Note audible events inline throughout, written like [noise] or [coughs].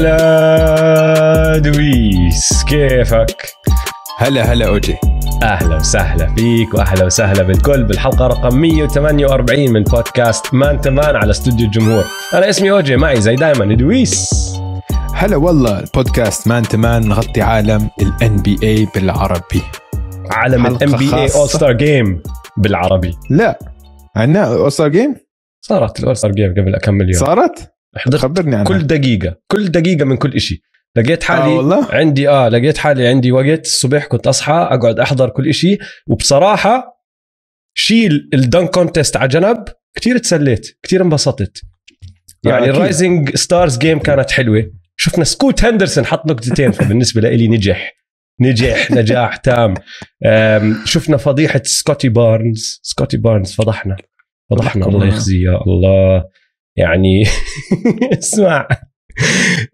هلا دويس كيفك؟ هلا هلا أوجي. أهلا وسهلا فيك وأهلا وسهلا بالكل بالحلقة رقم 148 من بودكاست Man to Man على استوديو الجمهور. أنا اسمي أوجي معي زي دايما دويس. هلا والله البودكاست Man to Man نغطي عالم ال NBA بالعربي. عالم ال NBA. All-Star Game بالعربي. لا عنا All-Star Game صارت ال All-Star Game قبل اكمل يوم صارت؟ حضرت خبرني عنها. كل دقيقة كل دقيقة من كل إشي. لقيت حالي آه والله؟ عندي آه لقيت حالي عندي وقت الصبح كنت أصحى أقعد أحضر كل إشي. وبصراحة شيل ال dunk contest على جنب كثير تسليت كثير انبسطت. يعني آه،. ال Rising Stars Game كانت حلوة. شفنا سكوت هندرسون حط نقطتين فبالنسبة لي نجح. نجح [laughs] نجاح تام. شفنا فضيحة سكوتي بارنز سكوتي بارنز فضحنا. فضحنا الله آه. يخزيه يا الله. يعني [laughs] اسمع.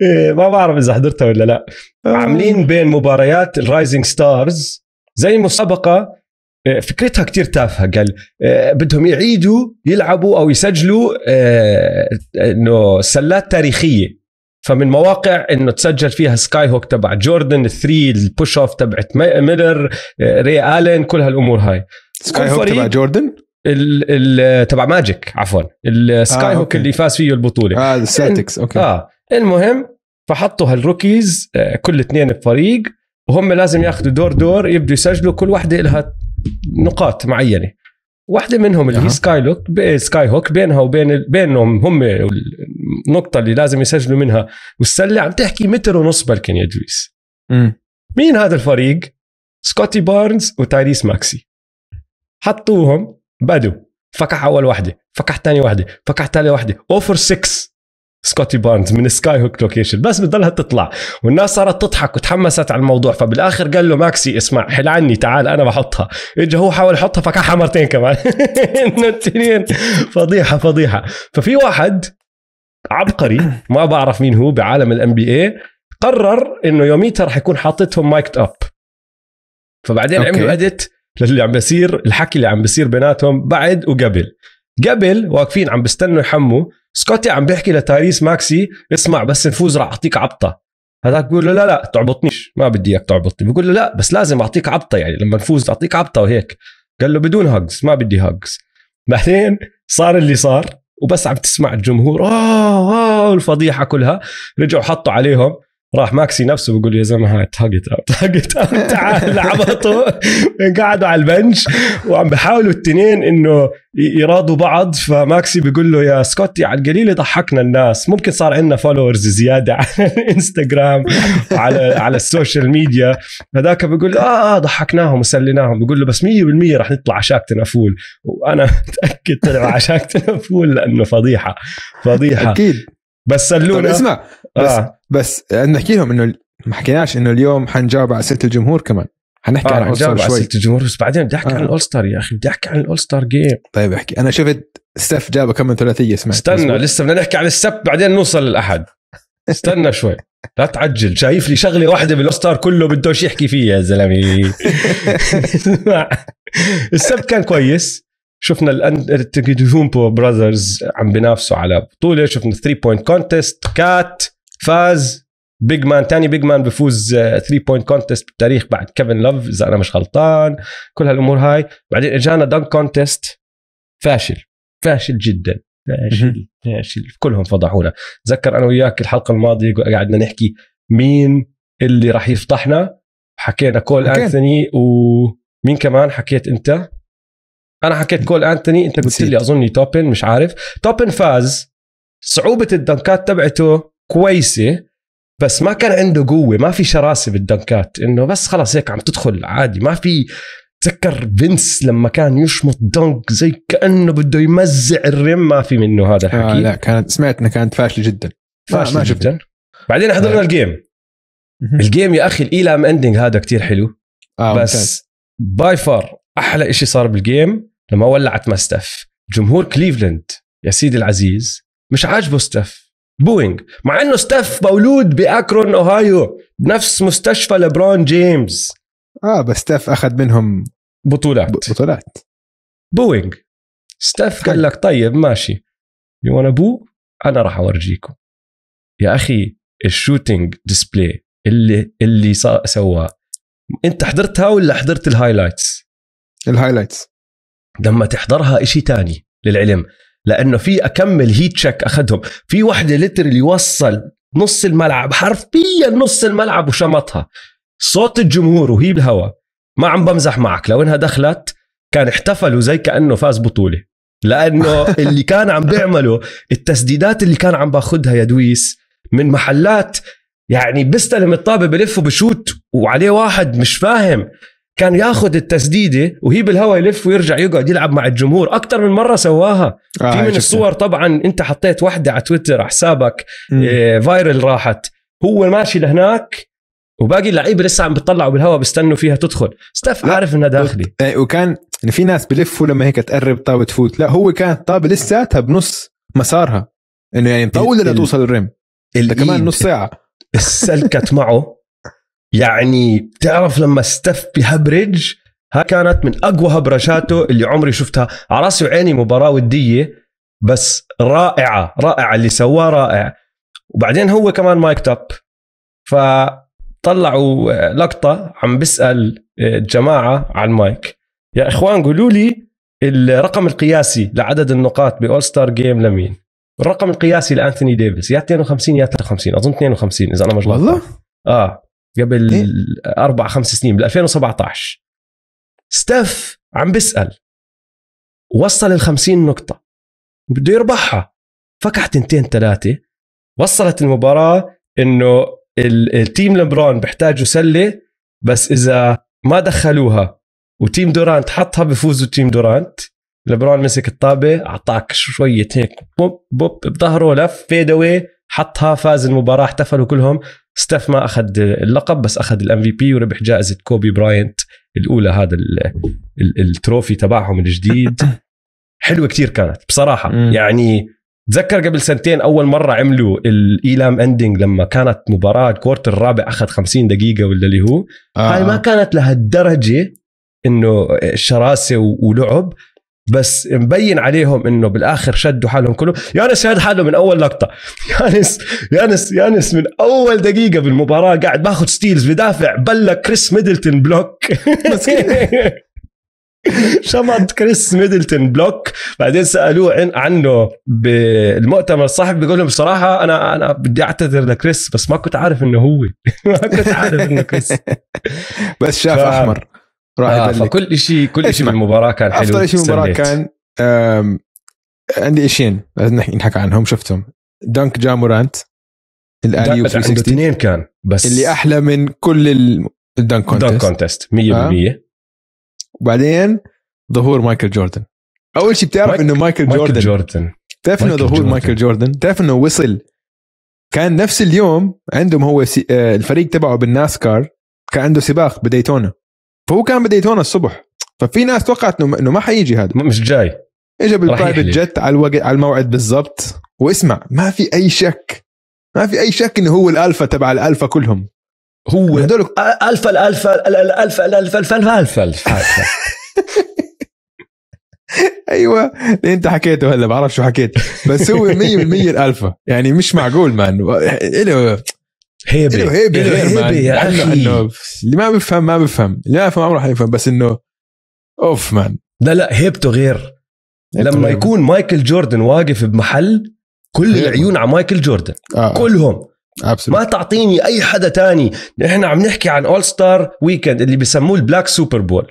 إيه، ما بعرف إذا حضرتها ولا لا. عاملين بين مباريات ال Rising Stars زي مسابقة آه، فكرتها كتير تافهة. قال آه، بدهم يعيدوا يلعبوا أو يسجلوا آه، إنه سلات تاريخية. فمن مواقع إنه تسجل فيها sky hook تبع جوردن ال three ال push off تبعت مي- ميلر آه، ري الين كل هالأمور هاي. sky hook تبع جوردن تبع ماجيك عفوا. ال sky آه، hook okay. اللي فاز فيه البطولة. آه ال Celtics okay. آه. المهم فحطوا هال rookies آه، كل اثنين بفريق وهم لازم ياخذوا دور دور يبدوا يسجلوا كل واحدة لها نقاط معينة. واحدة منهم اللي هي. sky hook sky hook بينها وبين ال- بينهم هم النقطة اللي لازم يسجلوا منها. والسلة عم تحكي متر ونص بلكن يا دويس. مم. مين هذا الفريق؟ سكوتي بارنز وتايريس ماكسي. حطوهم. بدوا فكح أول واحدة فكح ثاني واحدة فكح ثالث واحدة O for 6 سكوتي بارنز من sky hook location بس بتضلها تطلع. والناس صارت تضحك وتحمست على الموضوع. فبالآخر قال له ماكسي اسمع حل عني تعال أنا بحطها. اجى هو حاول يحطها فكحها مرتين كمان. [laughs] إنه التنين. فضيحة فضيحة. ففي واحد عبقري ما بعرف مين هو بعالم ال NBA قرر إنه يوميتها راح يكون حاطتهم mic'd up فبعدين. عملوا edit للي عم بيصير الحكي اللي عم بيصير بيناتهم بعد وقبل. قبل واقفين عم بيستنوا يحموا. سكوتي عم بيحكي لتايريس ماكسي اسمع بس نفوز راح أعطيك عبطة. هذاك بيقول له لا لا تعبطنيش ما بدي إياك تعبطني. بيقول له لا بس لازم أعطيك عبطة يعني. لما نفوز أعطيك عبطة وهيك. قال له بدون هاجز ما بدي هاجز بعدين صار اللي صار وبس عم تسمع الجمهور آه آه الفضيحة كلها. رجعوا حطوا عليهم. راح ماكسي نفسه بيقول يا زلمة هاي تهقت اوت تهقت اوت تعال عبطوا [laughs] قعدوا على ال bench. وعم بحاولوا التنين إنه يراضوا بعض. فماكسي بيقول له يا سكوتي على القليل ضحكنا الناس. ممكن صار عندنا followers زيادة [laughs] على الإنستغرام وعلى على ال social media. هذاك بيقول آه آه ضحكناهم وسليناهم. بيقول له بس 100% رح نطلع ع Shaqtin' a Fool وأنا [laughs] متأكد طلعوا ع Shaqtin' a Fool لأنه فضيحة. فضيحة. أكيد. بس سلونا اسمع بس آه. بس نحكي لهم إنه ما حكيناش إنه اليوم حنجاوب على اسئله الجمهور كمان. حنحكي عن آه All جاوب Star على شوي. الجمهور بس بعدين بدي أحكي آه. عن ال All-Star يا أخي بدي أحكي عن ال All-Star game طيب احكي. أنا شفت ستيف جاب كم من ثلاثية سمعت استنى مزبوط؟ لسه بدنا نحكي عن السبت بعدين نوصل للأحد. استنى شوي. لا تعجل شايف لي شغلة واحدة بال All-Star كله بدوش يحكي فيها يا زلمة. [laughs] اسمع، السبت كان كويس. شفنا الأنتيتوكونمبو brothers عم بينافسوا على بطولة. شفنا 3 point contest كات فاز. big man تاني big man بفوز 3 point contest بالتاريخ بعد كيفن لوف إذا أنا مش غلطان. كل هالأمور هاي. بعدين إجانا dunk contest فاشل. فاشل جدا. فاشل. فاشل. كلهم فضحونا. تذكر أنا وياك الحلقة الماضية قعدنا نحكي مين اللي راح يفضحنا حكينا كول أنثوني ومين كمان حكيت أنت؟ أنا حكيت كول انثوني أنت قلت. لي أظني توبن مش عارف. توبن فاز. صعوبة الدنكات تبعته كويسة بس ما كان عنده قوة ما في شراسة بالدنكات. إنه بس خلاص هيك عم تدخل عادي. ما في تذكر فينس لما كان يشمط dunk زي كأنه بده يمزع ال rim ما في منه هذا الحكي. آه لا كانت سمعت انها كانت فاشلة جدا. فاشل ما ما شفت. جدا. بعدين حضرنا آه. ال game ال game يا أخي ال Elam ending هذا كتير حلو. آه بس بس by far أحلى إشي صار بال game لما ولعت مع ستف جمهور كليفلاند يا سيدي العزيز مش عاجبه ستف booing مع إنه ستف مولود بأكرون أوهايو بنفس مستشفى لبرون جيمس آه بس ستيف أخذ منهم بطولات. بطولات. booing ستاف قال لك طيب ماشي. boo وأنا boo أنا راح أورجيكم. يا أخي ال shooting display اللي اللي سواه. أنت حضرتها ولا حضرت ال highlights ال highlights لما تحضرها إشي تاني للعلم. لأنه في أكم من heat check أخذهم. في وحدة literally وصل نص الملعب حرفيا نص الملعب وشمطها. صوت الجمهور وهي بالهواء ما عم بمزح معك. لو إنها دخلت كان احتفلوا زي كأنه فاز بطولة. لأنه [laughs] اللي كان عم بيعمله التسديدات اللي كان عم باخذها يا دويس من محلات يعني بيستلم الطابة بلف وبشوت وعليه واحد مش فاهم. كان ياخذ التسديدة وهي بالهواء يلف ويرجع يقعد يلعب مع الجمهور. أكثر من مرة سواها. آه في من شفتها. الصور طبعا أنت حطيت واحدة على تويتر على حسابك. إيه، فايرل راحت. هو ماشي لهناك وباقي اللعيبة لسه عم بيطلعوا بالهواء بيستنوا فيها تدخل. ستاف. عارف إنها داخلي إيه، وكان يعني في ناس بلفوا لما هيك تقرب طابة تفوت. لا هو كانت طابة لساتها بنص مسارها. إنه يعني مطول ال- لتوصل الريم. ده كمان نص ساعة. السلكت معه. [laughs] يعني بتعرف لما ستف بهبرج؟ ها كانت من أقوى هبرشاته اللي عمري شفتها. على راسي وعيني مباراة ودية بس رائعة رائعة. اللي سواه رائع. وبعدين هو كمان mic'd up فطلعوا لقطة عم بيسال الجماعه على المايك يا إخوان قولوا لي الرقم القياسي لعدد النقاط ب All-Star game لمين؟ الرقم القياسي لأنثوني ديفيس. يا 52 يا 53 أظن 52 إذا أنا مش. والله؟ آه. قبل إيه؟ أربع خمس سنين بال 2017 ستيف عم بيسأل وصل ال 50 نقطة. بده يربحها. فكح تنتين ثلاثة وصلت المباراة إنه ال- ال Team لبرون بيحتاجوا سلة بس إذا ما دخلوها و Team دورانت حطها بفوزوا Team دورانت لبرون مسك الطابة أعطاك شوية هيك بوب بوب بظهره لف fade حطها فاز المباراة احتفلوا كلهم. ستيف ما أخذ اللقب بس أخذ ال MVP وربح جائزة كوبي براينت الأولى هذا ال- ال- ال trophy تبعهم الجديد. [laughs] حلوة كتير كانت بصراحة. يعني تذكر قبل سنتين أول مرة عملوا ال Elam ending لما كانت مباراة ال quarter الرابع أخذ 50 دقيقة ولا اللي هو؟ آه. هاي ما كانت لهالدرجة إنه شراسة ولعب. بس مبين عليهم إنه بالآخر شدوا حالهم كلهم يانس شاد حاله من أول لقطة. يانس يانس يانس من أول دقيقة بالمباراة قاعد بآخذ steals بدافع بلا كريس ميدلتون block. [laughs] شمط كريس ميدلتون block. بعدين سألوه عن عنه بالمؤتمر الصحفي بيقول لهم بصراحة أنا أنا بدي أعتذر لكريس بس ما كنت عارف إنه هو. [laughs] ما كنت عارف إنه كريس. بس شاف ف- أحمر. راح آه يبلك. فكل شيء كل شيء بالمباراه كان حلو افضل شيء بالمباراه. كان عندي شيئين لازم نحكي عنهم شفتهم. dunk جا مورانت ال alley عنده 360 اثنين كان بس اللي أحلى من كل ال- ال dunk dunk contest contest 100% وبعدين ظهور مايكل جوردن. أول شيء بتعرف مايك- إنه مايكل مايكل جوردن جوردن. بتعرف إنه ظهور جوردن. مايكل جوردن؟ بتعرف إنه وصل؟ كان نفس اليوم عندهم هو سي... آه، الفريق تبعه بالناسكار كان عنده سباق بديتونا. فهو كان بديتونا الصبح. ففي ناس توقعت إنه إنه ما حيجي هذا. مش جاي. اجى بال private. jet على الوقت على الموعد بالضبط. واسمع ما في أي شك. ما في أي شك إنه هو الألفا تبع الألفا كلهم. هو هدول الفا الالفا الالفا الالفا الالفا الالفا الالفا [laughs] أيوه. اللي أنت حكيته هلا بعرف شو حكيت. بس هو 100% الألفا. يعني مش معقول man له هيبة. له هيبة إله man هيبة يا أخي. انه اللي ما بفهم ما بفهم. اللي ما بفهم عمره حيفهم بس إنه أوف man. لا لا هيبته غير. لما يكون مايكل جوردن واقف بمحل كل غير. العيون على مايكل جوردن. آه كلهم. Absolutely. ما تعطيني أي حدا تاني. نحن عم نحكي عن All-Star Weekend اللي بسموه ال Black Super Bowl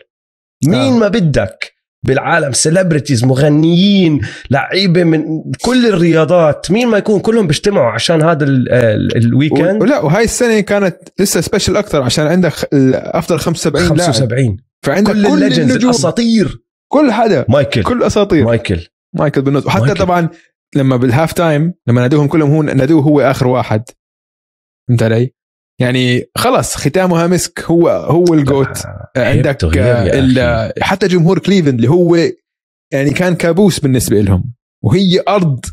مين آه. ما بدك؟ بالعالم. celebrities مغنيين لعيبة من كل الرياضات. مين ما يكون كلهم بيجتمعوا عشان هذا ال- ال- ال weekend ولا وهاي السنة كانت لسه special أكثر عشان عندك أفضل 75 لاعب. 75 فعندك كل كل, ال legends النجوم. الاساطير كل حدا. مايكل. كل أساطير. مايكل. مايكل بالنص. وحتى مايكل. طبعا لما بال halftime لما نادوهم كلهم هو نادوه هو آخر واحد. فهمت علي؟ يعني خلص ختامها مسك. هو هو ال GOAT آه، عندك آه، حتى جمهور كليفلاند اللي هو يعني كان كابوس بالنسبة لهم وهي أرض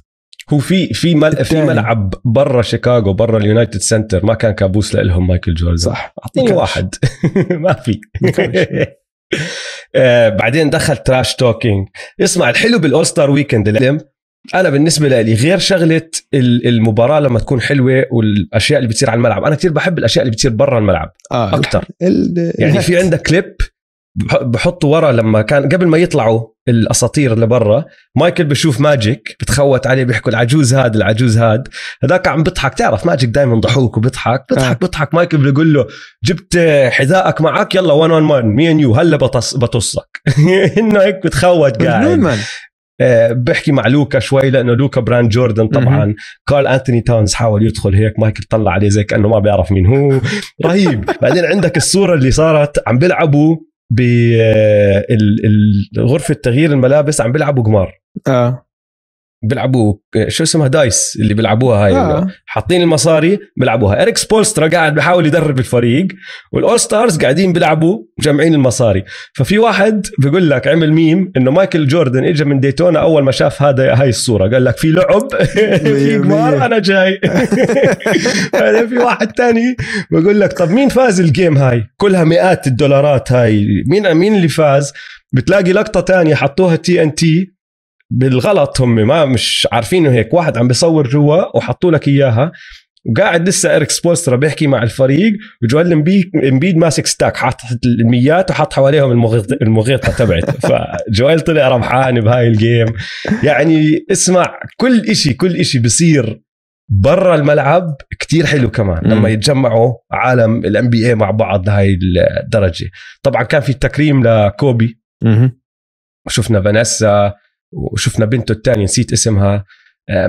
هو في في مل... في. ملعب برا شيكاغو برا ال United Center ما كان كابوس لهم مايكل جوردن. صح. اعطيني. واحد. [laughs] ما في. [laughs] آه بعدين دخل trash talking اسمع الحلو بال All-Star Weekend العلم أنا بالنسبة لي غير شغلة ال- المباراة لما تكون حلوة والأشياء اللي بتصير على الملعب. أنا كثير بحب الأشياء اللي بتصير برا الملعب. آه أكثر يعني. في عندك كليب بح- بحطوا ورا لما كان قبل ما يطلعوا الأساطير لبرا مايكل بشوف ماجيك بتخوت عليه بيحكوا العجوز هاد العجوز هاد. هذاك عم بيضحك. تعرف ماجيك دائما ضحوك وبيضحك. بيضحك آه. بيضحك مايكل بيقول له جبت حذائك معك؟ يلا 1 on 1 me and you هلا بطص بطصك. [laughs] إنه هيك بتخوت قاعد. آه، بحكي مع لوكا شوي لأنه لوكا brand جوردن طبعا. كارل أنتوني تاونز حاول يدخل هيك مايكل طلع عليه زي كأنه ما بيعرف مين هو. [laughs] رهيب. بعدين عندك الصورة اللي صارت عم بيلعبوا بغرفه تغيير الملابس عم بيلعبوا قمار آه. بيلعبوا شو اسمها dice اللي بيلعبوها هاي آه. حاطين المصاري بيلعبوها. إريك سبولسترا قاعد بحاول يدرب الفريق وال All-Stars قاعدين بيلعبوا مجمعين المصاري. ففي واحد بيقول لك عمل ميم إنه مايكل جوردن اجى من ديتونا أول ما شاف هذا هاي الصورة. قال لك في لعب. [laughs] في قمار. أنا جاي. [laughs] بعدين في واحد تاني بقول لك طب مين فاز ال game هاي؟ كلها مئات الدولارات هاي. مين مين اللي فاز؟ بتلاقي لقطة تانية حطوها TNT بالغلط هم ما مش عارفينه هيك. واحد عم بيصور جوا وحطوا لك إياها وقاعد لسه اريك سبولسترا بيحكي مع الفريق وجويل امبيد امبيد ماسك stack حاط الميات وحط حواليهم المغيط المغيطة تبعته [laughs] فجويل طلع ربحان بهاي ال game يعني اسمع كل إشي كل إشي بصير برا الملعب كتير حلو كمان. لما يتجمعوا عالم ال NBA مع بعض لهي الدرجة. طبعا كان في تكريم لكوبي. مهم. وشفنا فانيسا وشفنا بنته الثانية نسيت اسمها.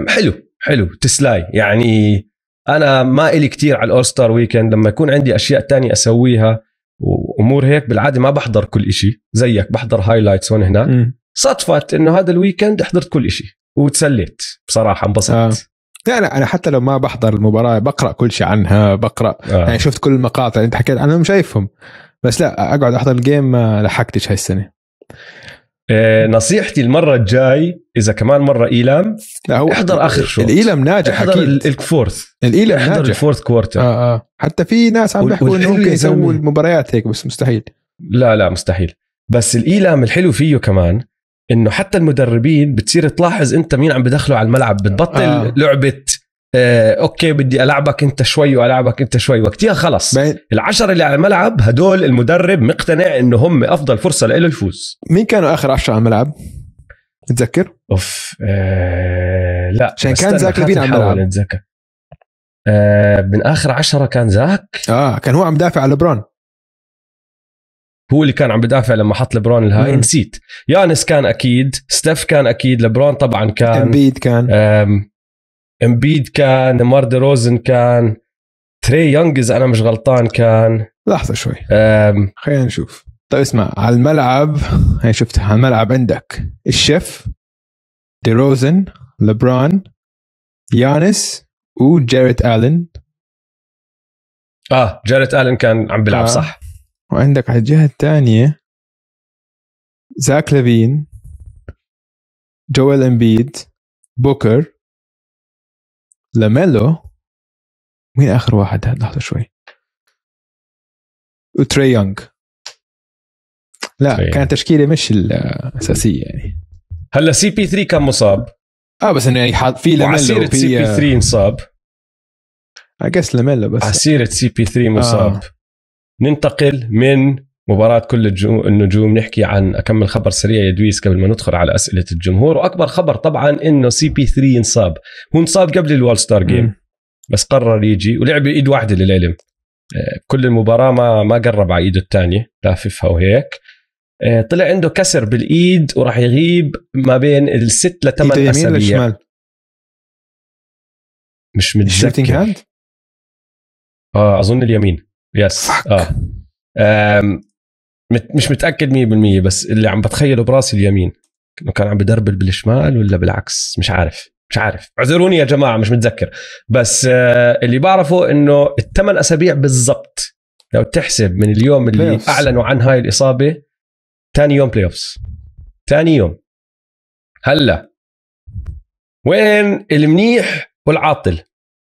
حلو حلو تسلاي. يعني أنا ما إلي كتير على ال All-Star Weekend. لما يكون عندي أشياء تانية أسويها وأمور هيك بالعادة ما بحضر كل إشي. زيك بحضر highlights هون هناك. صدفت إنه هذا ال weekend حضرت كل إشي وتسليت. بصراحة انبسطت. آه. لا لا أنا حتى لو ما بحضر المباراة بقرأ كل شيء عنها بقرأ. آه. يعني شفت كل المقاطع اللي أنت حكيت عنهم شايفهم. بس لا أقعد أحضر ال game ما لحقتش هاي السنة. آه، نصيحتي المرة الجاي إذا كمان مرة إيلام لا هو احضر آخر شوط. الايلم ناجح احضر أكيد ال- ال fourth الايلم احضر ناجح ال fourth quarter آه آه حتى في ناس عم بيحكوا والحلو ممكن يسووا. المباريات هيك بس مستحيل لا لا مستحيل بس الإيلام الحلو فيه كمان إنه حتى المدربين بتصير تلاحظ أنت مين عم بدخله على الملعب بتبطل آه. آه. آه okay بدي ألعبك أنت شوي وألعبك أنت شوي. وقتها خلص. العشرة اللي على الملعب هدول المدرب مقتنع إنه هم أفضل فرصة له يفوز. مين كانوا آخر عشرة على الملعب؟ تتذكر؟ أوف آه لا عشان كان زاك خليني أحاول الملعب. أتذكر. آه من آخر عشرة كان زاك؟ آه كان هو عم دافع على لبرون هو اللي كان عم بدافع لما حط لبرون الهاي مم. نسيت. يانس كان أكيد ستيف كان أكيد لبرون طبعا كان. إمبيد كان. امبيد كان ديمار ديروزن كان تري يونغ إذا أنا مش غلطان كان. لحظة شوي. أم، خلينا نشوف. طيب اسمع على الملعب هي شفت على الملعب عندك الشيف دي روزن لبرون يانس وجاريت الن آه جاريت الن كان عم بيلعب. آه. صح. وعندك على الجهة الثانية زاك لافين جويل امبيد بوكر لاميلو مين آخر واحد؟ لحظة شوي. وتري يونغ. لا تري كانت تشكيلة مش الأساسية يعني. هلا سي بي 3 كان مصاب. آه بس إنه يعني حاط في لاميلو سيره سي بي وفي 3 انصاب اجس لاميلو بس. سيره سي بي 3 مصاب. آه. آه. ننتقل من مباراة كل النجوم. نحكي عن أكمل خبر سريع يا دويس قبل ما ندخل على أسئلة الجمهور. وأكبر خبر طبعا إنه سي بي 3 انصاب هو انصاب قبل الوال ستار جيم. بس قرر يجي. ولعب ايد واحدة للعلم آه، كل المباراة ما ما قرب على إيده الثانية. لاففها وهيك. آه، طلع عنده كسر بالإيد وراح يغيب ما بين الست لثمان شمال؟ مش متذكر؟ آه أظن اليمين. يس. آه. مت- مش متأكد 100% بس اللي عم بتخيله براسي اليمين. إنه كان عم بدربل بالشمال ولا بالعكس مش عارف مش عارف. اعذروني يا جماعة مش متذكر. بس آه، اللي بعرفه إنه الثمان أسابيع بالضبط لو تحسب من اليوم اللي Playoffs. أعلنوا عن هاي الإصابة ثاني يوم playoffs ثاني يوم. هلأ وين المنيح والعاطل؟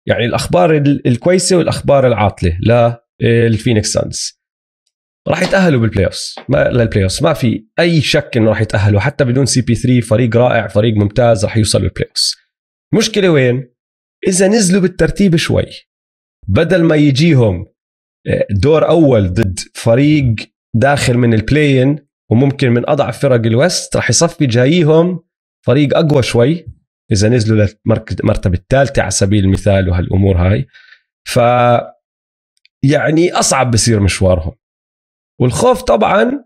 يعني الأخبار ال- الكويسة والأخبار العاطلة للفينيكس سانز. راح يتأهلوا بال playoffs ما لل playoffs ما في أي شك إنه راح يتأهلوا. حتى بدون CP3 فريق رائع فريق ممتاز راح يوصل لل playoffs المشكلة وين؟ إذا نزلوا بالترتيب شوي. بدل ما يجيهم آه، دور أول ضد فريق داخل من البلاين وممكن من أضعف فرق الوست راح يصفي جاييهم فريق أقوى شوي. إذا نزلوا للمرتبه الثالثة على سبيل المثال وهالأمور هاي. ف يعني أصعب بصير مشوارهم. والخوف طبعا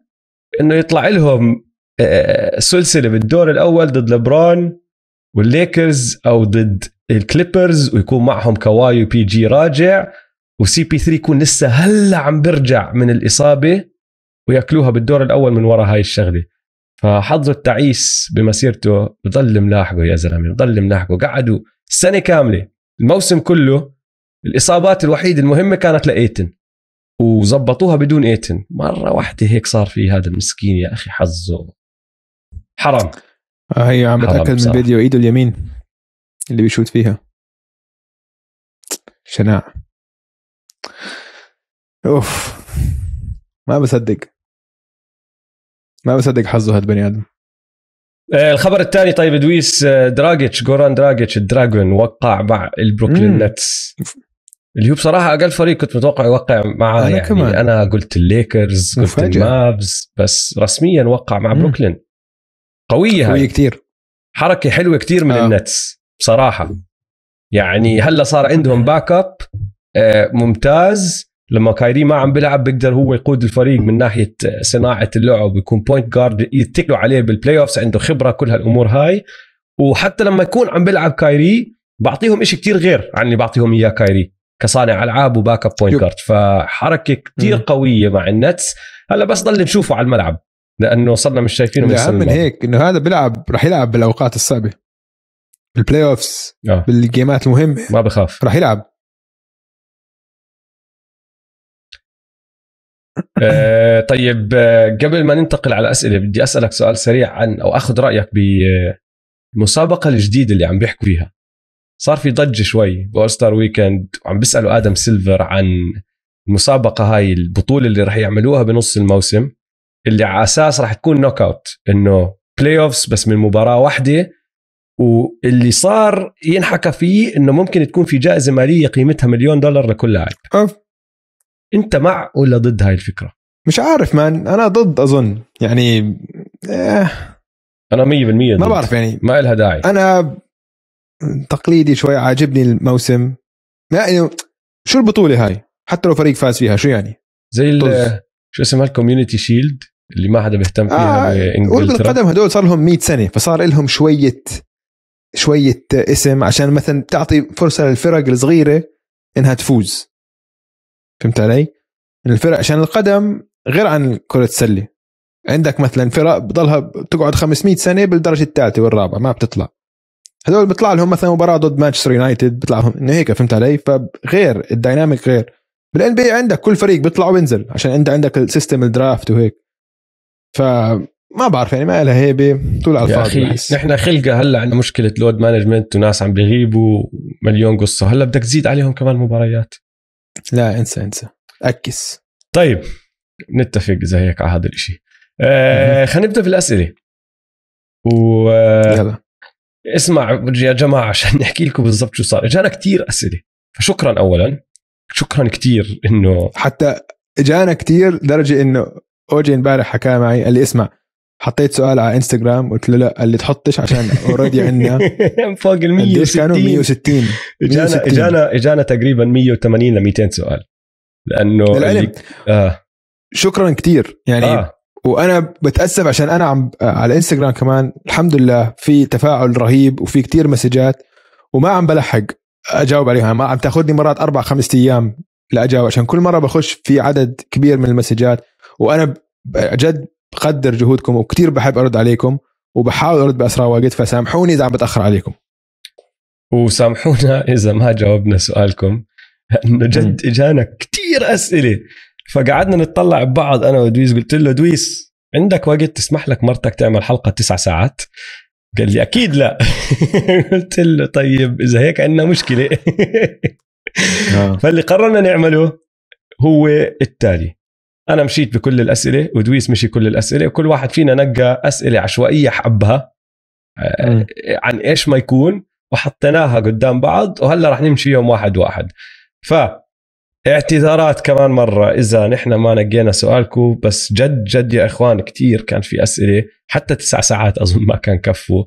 إنه يطلع لهم آه، سلسلة بالدور الأول ضد لبرون والليكرز أو ضد الكليبرز ويكون معهم كواي و PG راجع و CP3 يكون لسه هلأ عم برجع من الإصابة ويأكلوها بالدور الأول من وراء هاي الشغلة. فحظه التعيس بمسيرته بضل ملاحقه يا زلمة بضل ملاحقه. قعدوا سنة كاملة الموسم كله الإصابات الوحيدة المهمة كانت لإيتن. وزبطوها بدون ايتن. مرة واحدة هيك صار في هذا المسكين يا أخي حظه. حرام. آه هي عم بتأكد من فيديو إيده اليمين اللي بيشوت فيها. شناع. أوف. ما بصدق. ما بصدق حظه هذا بني آدم. آه، الخبر الثاني طيب دويس آه، دراجيتش جوران دراجيتش ال Dragon وقع مع البروكلين نتس. اللي هو بصراحة أقل فريق كنت متوقع يوقع معاه أنا يعني. كمان. أنا قلت الليكرز قلت المافز بس رسميا وقع مع بروكلين. قوية قوية كثير حركة حلوة كثير من آه. النتس بصراحة. يعني هلأ صار عندهم backup آه، ممتاز. لما كايري ما عم بيلعب بيقدر هو يقود الفريق من ناحية صناعة اللعب ويكون point guard يتكلوا عليه بال playoffs عنده خبرة كل هالأمور هاي. وحتى لما يكون عم بيلعب كايري بعطيهم إشي كتير غير عن اللي بعطيهم إياه كايري. كصانع ألعاب و backup point guard فحركة كتير قوية مع النتس. هلا بس ضل نشوفه على الملعب لأنه صرنا مش شايفينه من اهم من هيك إنه هذا بيلعب راح يلعب بالأوقات الصعبة. بال playoffs آه. بالجيمات المهمة. ما بخاف. راح يلعب. [laughs] آه طيب آه، قبل ما ننتقل على الأسئلة بدي أسألك سؤال سريع عن أو أخذ رأيك بالمسابقه الجديدة اللي عم بيحكوا فيها. صار في ضجه شوي بال All-Star Weekend. وعم بيسألوا آدم سيلفر عن المسابقة هاي البطولة اللي راح يعملوها بنص الموسم اللي على أساس راح تكون knockout إنه playoffs بس من مباراة واحدة. واللي صار ينحكى فيه إنه ممكن تكون في جائزة مالية قيمتها مليون دولار لكل لاعب. أنت مع ولا ضد هاي الفكرة؟ مش عارف مان. أنا ضد أظن. يعني إيه. أنا 100% ضد. ما بعرف يعني. ما لها داعي. أنا تقليدي شوي عاجبني الموسم. يعني شو البطولة هاي؟ حتى لو فريق فاز فيها شو يعني؟ زي شو اسمها؟ ال Community Shield اللي ما حدا بيهتم فيها آه بإنجلترا. القدم هدول صار لهم 100 سنة فصار لهم شوية شوية اسم عشان مثلا تعطي فرصة للفرق الصغيرة إنها تفوز. فهمت علي؟ الفرق عشان القدم غير عن كرة السلة. عندك مثلا فرق بضلها بتقعد 500 سنة بالدرجة الثالثة والرابعة ما بتطلع. هدول بيطلع لهم مثلا مباراة ضد مانشستر يونايتد بيطلع لهم إنه هيك فهمت علي؟ فغير ال dynamic غير. بال NBA عندك كل فريق بيطلع وبينزل عشان أنت عندك ال system ال draft وهيك. ف ما بعرف يعني ما لها هيبة بطولة على الفاضي نحن خلقة هلأ عندنا مشكلة load management وناس عم بيغيبوا مليون قصة. هلأ بدك تزيد عليهم كمان مباريات. لا انسى انسى. أكس. طيب نتفق زي هيك على هذا الشيء آه خلينا نبدأ بالاسئله و يلا. اسمع يا جماعة عشان نحكي لكم بالضبط شو صار. إجانا كثير أسئلة. فشكرا اولا شكرا كثير إنه حتى إجانا كثير لدرجة إنه أوجي إمبارح حكى معي قال لي اسمع حطيت سؤال على إنستغرام قلت له لا قال لي تحطش عشان اوريدي عندنا [laughs] فوق ال 160 كانوا؟ 160 اجانا اجانا إجانا تقريبا 180 ل 200 سؤال. لأنه اللي... آه. شكرا كثير يعني آه. وأنا بتأسف عشان أنا عم على انستغرام كمان الحمد لله في تفاعل رهيب وفي كتير مسجات وما عم بلحق أجاوب عليها ما عم تاخذني مرات أربع خمس أيام لأجاوب عشان كل مرة بخش في عدد كبير من المسجات وأنا جد بقدر جهودكم وكتير بحب أرد عليكم وبحاول أرد بأسرع وقت فسامحوني إذا عم بتأخر عليكم. وسامحونا إذا ما جاوبنا سؤالكم انه جد. إجانا كتير أسئلة. فقعدنا نتطلع ببعض أنا ودويس. قلت له دويس عندك وقت تسمح لك مرتك تعمل حلقة تسع ساعات؟ قال لي أكيد لا. [laughs] قلت له طيب إذا هيك عندنا مشكلة. آه. فاللي قررنا نعمله هو التالي. أنا مشيت بكل الأسئلة ودويس مشي كل الأسئلة وكل واحد فينا نقى أسئلة عشوائية حبها آه،. عن إيش ما يكون وحطيناها قدام بعض وهلأ رح نمشي يوم واحد واحد. ف اعتذارات كمان مرة. إذا نحن ما نقينا سؤالكم بس جد جد يا إخوان كتير كان في أسئلة حتى تسع ساعات أظن ما كان كفوا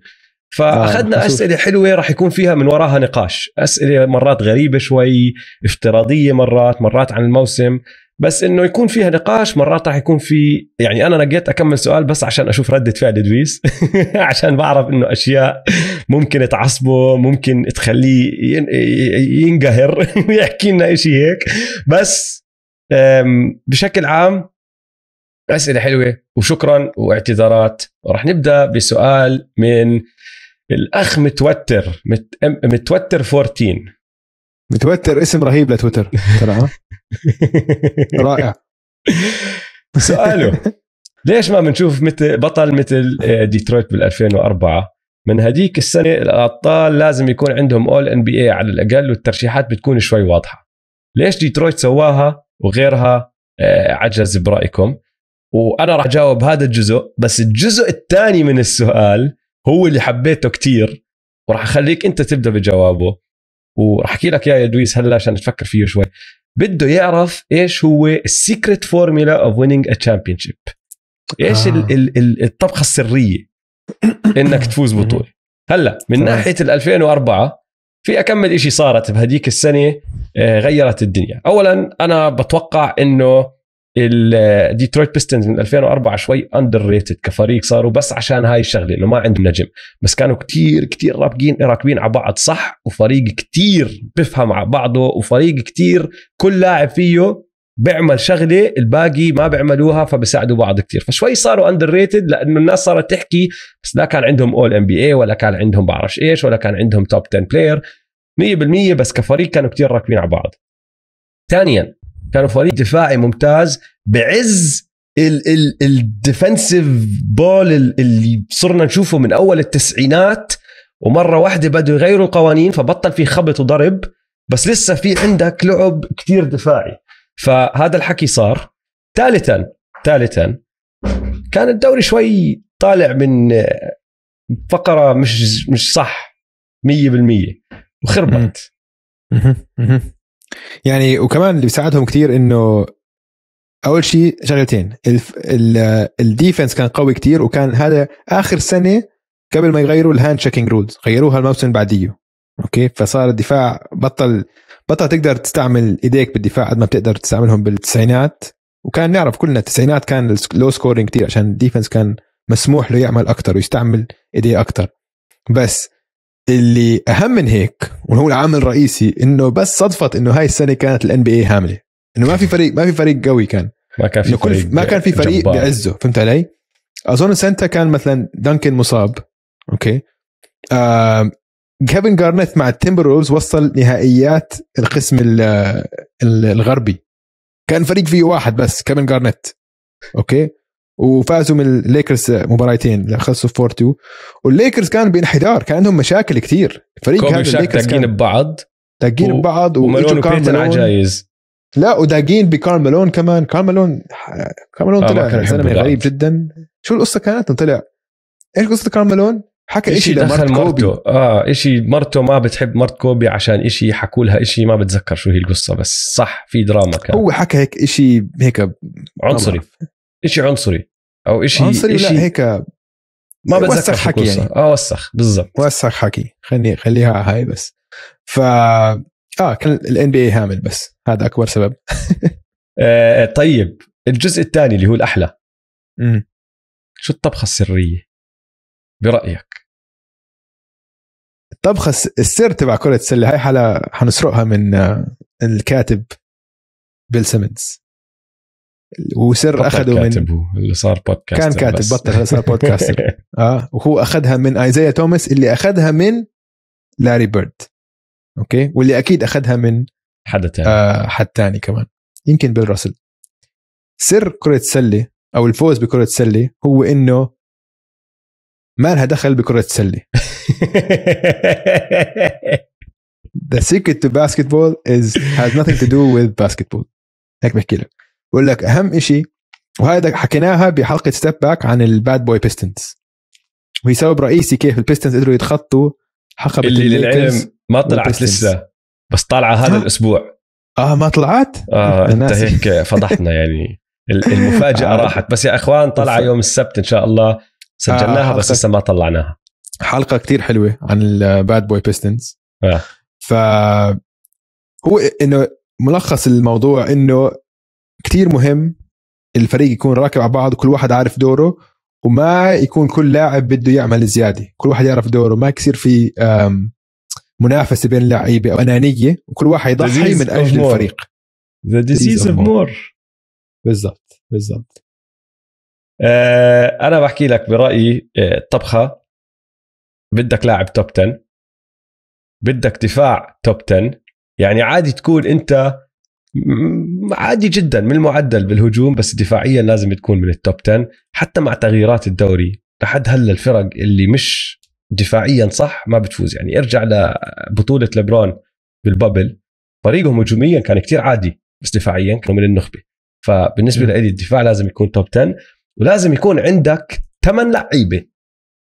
فأخذنا آه، أسئلة حلوة رح يكون فيها من وراها نقاش. أسئلة مرات غريبة شوي افتراضية مرات مرات عن الموسم. بس إنه يكون فيها نقاش مرات راح يكون في يعني أنا نقيت أكمل سؤال بس عشان أشوف ردة فعل دويس [laughs] عشان بعرف إنه أشياء ممكن تعصبه ممكن تخليه ين- ينقهر [laughs] ويحكي لنا شيء هيك. بس بشكل عام أسئلة حلوة وشكرا واعتذارات. رح نبدأ بسؤال من الأخ متوتر مت... متوتر 14 متوتر اسم رهيب لتويتر. ترى ها؟ [laughs] رائع. سؤاله. [laughs] ليش ما بنشوف مثل بطل مثل آه، ديترويت بال 2004 من هديك السنة الأبطال لازم يكون عندهم All-NBA على الأقل والترشيحات بتكون شوي واضحة. ليش ديترويت سواها وغيرها؟ آه، عجز برأيكم. وأنا راح أجاوب هذا الجزء بس الجزء الثاني من السؤال هو اللي حبيته كتير وراح أخليك أنت تبدأ بجوابه. وراح أحكي لك يا دويس هلأ عشان تفكر فيه شوي. بده يعرف إيش هو ال secret formula of winning a championship إيش آه. ال- ال- ال- الطبخة السرية؟ [coughs] إنك تفوز ببطولة هلأ من. ناحية ال 2004 في اكم شيء صارت بهديك السنة آه، غيرت الدنيا. اولا أنا بتوقع إنه الديترويت بيستنز من 2004 شوي underrated كفريق صاروا بس عشان هاي الشغلة إنه ما عندهم نجم. بس كانوا كتير كتير راكبين راكبين على بعض صح؟ وفريق كتير بفهم على بعضه وفريق كتير كل لاعب فيه بيعمل شغلة الباقي ما بيعملوها فبيساعدوا بعض كتير. فشوي صاروا underrated لأنه الناس صارت تحكي بس لا كان عندهم All-NBA ولا كان عندهم بعرفش إيش ولا كان عندهم top 10 player 100% بس كفريق كانوا كتير راكبين على بعض. ثانيا كانوا فريق دفاعي ممتاز بعز الديفنسيف بول اللي صرنا نشوفه من أول التسعينات ومرة واحدة بدوا يغيروا القوانين فبطل في خبط وضرب بس لسه في عندك لعب كتير دفاعي. فهذا الحكي صار. ثالثا ثالثا كان الدوري شوي طالع من فقرة مش مش صح 100% وخربت. يعني وكمان اللي بيساعدهم كتير إنه أول شيء شغلتين ال defense كان قوي كتير وكان هذا آخر سنة قبل ما يغيروا ال hand checking rules غيروها الموسم بعديه أوكي؟ فصار الدفاع بطل بطل تقدر تستعمل إيديك بالدفاع قد ما بتقدر تستعملهم بالتسعينات وكان نعرف كلنا التسعينات كان low scoring كتير عشان ال defense كان مسموح له يعمل أكثر ويستعمل إيديه أكثر بس اللي أهم من هيك وهو العامل الرئيسي إنه بس صدفت إنه هاي السنة كانت ال NBA هاملة. إنه ما في فريق ما في فريق قوي كان. ما كان في فريق ما كان في فريق جبار. بعزه فهمت علي؟ أظن سنتها كان مثلا دانكن مصاب أوكي؟ آه كيفن جارنيت مع ال Timberwolves وصل نهائيات القسم ال- ال- الغربي. كان فريق فيه واحد بس كيفن جارنيت أوكي؟ وفازوا من الليكرز مباراتين خلصوا 4 2 والليكرز كان بانحدار كان عندهم مشاكل كتير. فريق كوبي هذا وشاك الليكرز داقين كان ببعض. داقين و- ببعض ومالون وبيتن على كارل مالون جايز. لا وداقين بكارل مالون كمان. كارل مالون كارمالون آه، ما طلع كانوا زلمة. غريب جدا. شو القصة كانت؟ طلع. إيش قصة كارل مالون حكى إشي شيء دخل مرته آه إشي مرته ما بتحب مرت كوبي عشان إشي حكوا لها إشي ما بتذكر شو هي القصة بس صح في دراما كان. هو حكى هيك شيء هيك عنصري. إشي عنصري أو اشي عنصري اشي لا هيك ما بتذكر وسخ حكي. يعني. آه وسخ بالضبط. وسخ حكي. خليني خليها هاي بس. ف آه كان الان بي اي هامل بس. هذا أكبر سبب. [laughs] آه طيب. الجزء الثاني اللي هو الأحلى. مم. شو الطبخة السرية؟ برأيك. الطبخة الس- السر تبع كرة السلة هاي حلا حنسرقها من آه، الكاتب بيل سيمنز. وسر أخذه من اللي صار بودكاست كان كاتب بطل صار [laughs] podcaster آه وهو أخذها من ايزايا توماس اللي أخذها من لاري بيرد أوكي؟ واللي أكيد أخذها من حدا تاني. آه حد تاني كمان. يمكن بيل راسل. سر كرة السلة أو الفوز بكرة السلة هو إنه ما لها دخل بكرة السلة [laughs] The secret to basketball is has nothing to do with basketball. هيك بحكي لك. بقول لك أهم شيء وهذا حكيناها بحلقة Step Back عن ال Bad Boy Pistons وهي سبب رئيسي كيف ال Pistons قدروا يتخطوا حقبة اللي للعلم ما طلعت وال Pistons. لسه بس طالعة هذا آه. الأسبوع آه ما طلعت آه انت. هيك فضحنا يعني ال- المفاجأة [laughs] آه. راحت بس يا إخوان طلع يوم السبت إن شاء الله سجلناها آه، بس. لسه ما طلعناها حلقة كتير حلوة عن ال Bad Boy Pistons آه. ف هو إنه ملخص الموضوع إنه كتير مهم الفريق يكون راكب على بعض وكل واحد عارف دوره وما يكون كل لاعب بده يعمل زيادة. كل واحد يعرف دوره. ما يصير في منافسة بين اللعيبه أو أنانية. وكل واحد يضحي من أجل. الفريق. the disease of. more بالضبط بالضبط. أنا بحكي لك برأيي آه، الطبخه بدك لاعب توب 10 بدك دفاع توب 10 يعني عادي تكون أنت عادي جدا من المعدل بالهجوم بس دفاعيا لازم تكون من التوب 10 حتى مع تغييرات الدوري. لحد هلأ الفرق اللي مش دفاعيا صح ما بتفوز. يعني ارجع لبطولة لبرون بالبابل. فريقهم هجوميا كان كتير عادي بس دفاعيا كانوا من النخبة. فبالنسبة. لي الدفاع لازم يكون top 10 ولازم يكون عندك ثمان لعيبة.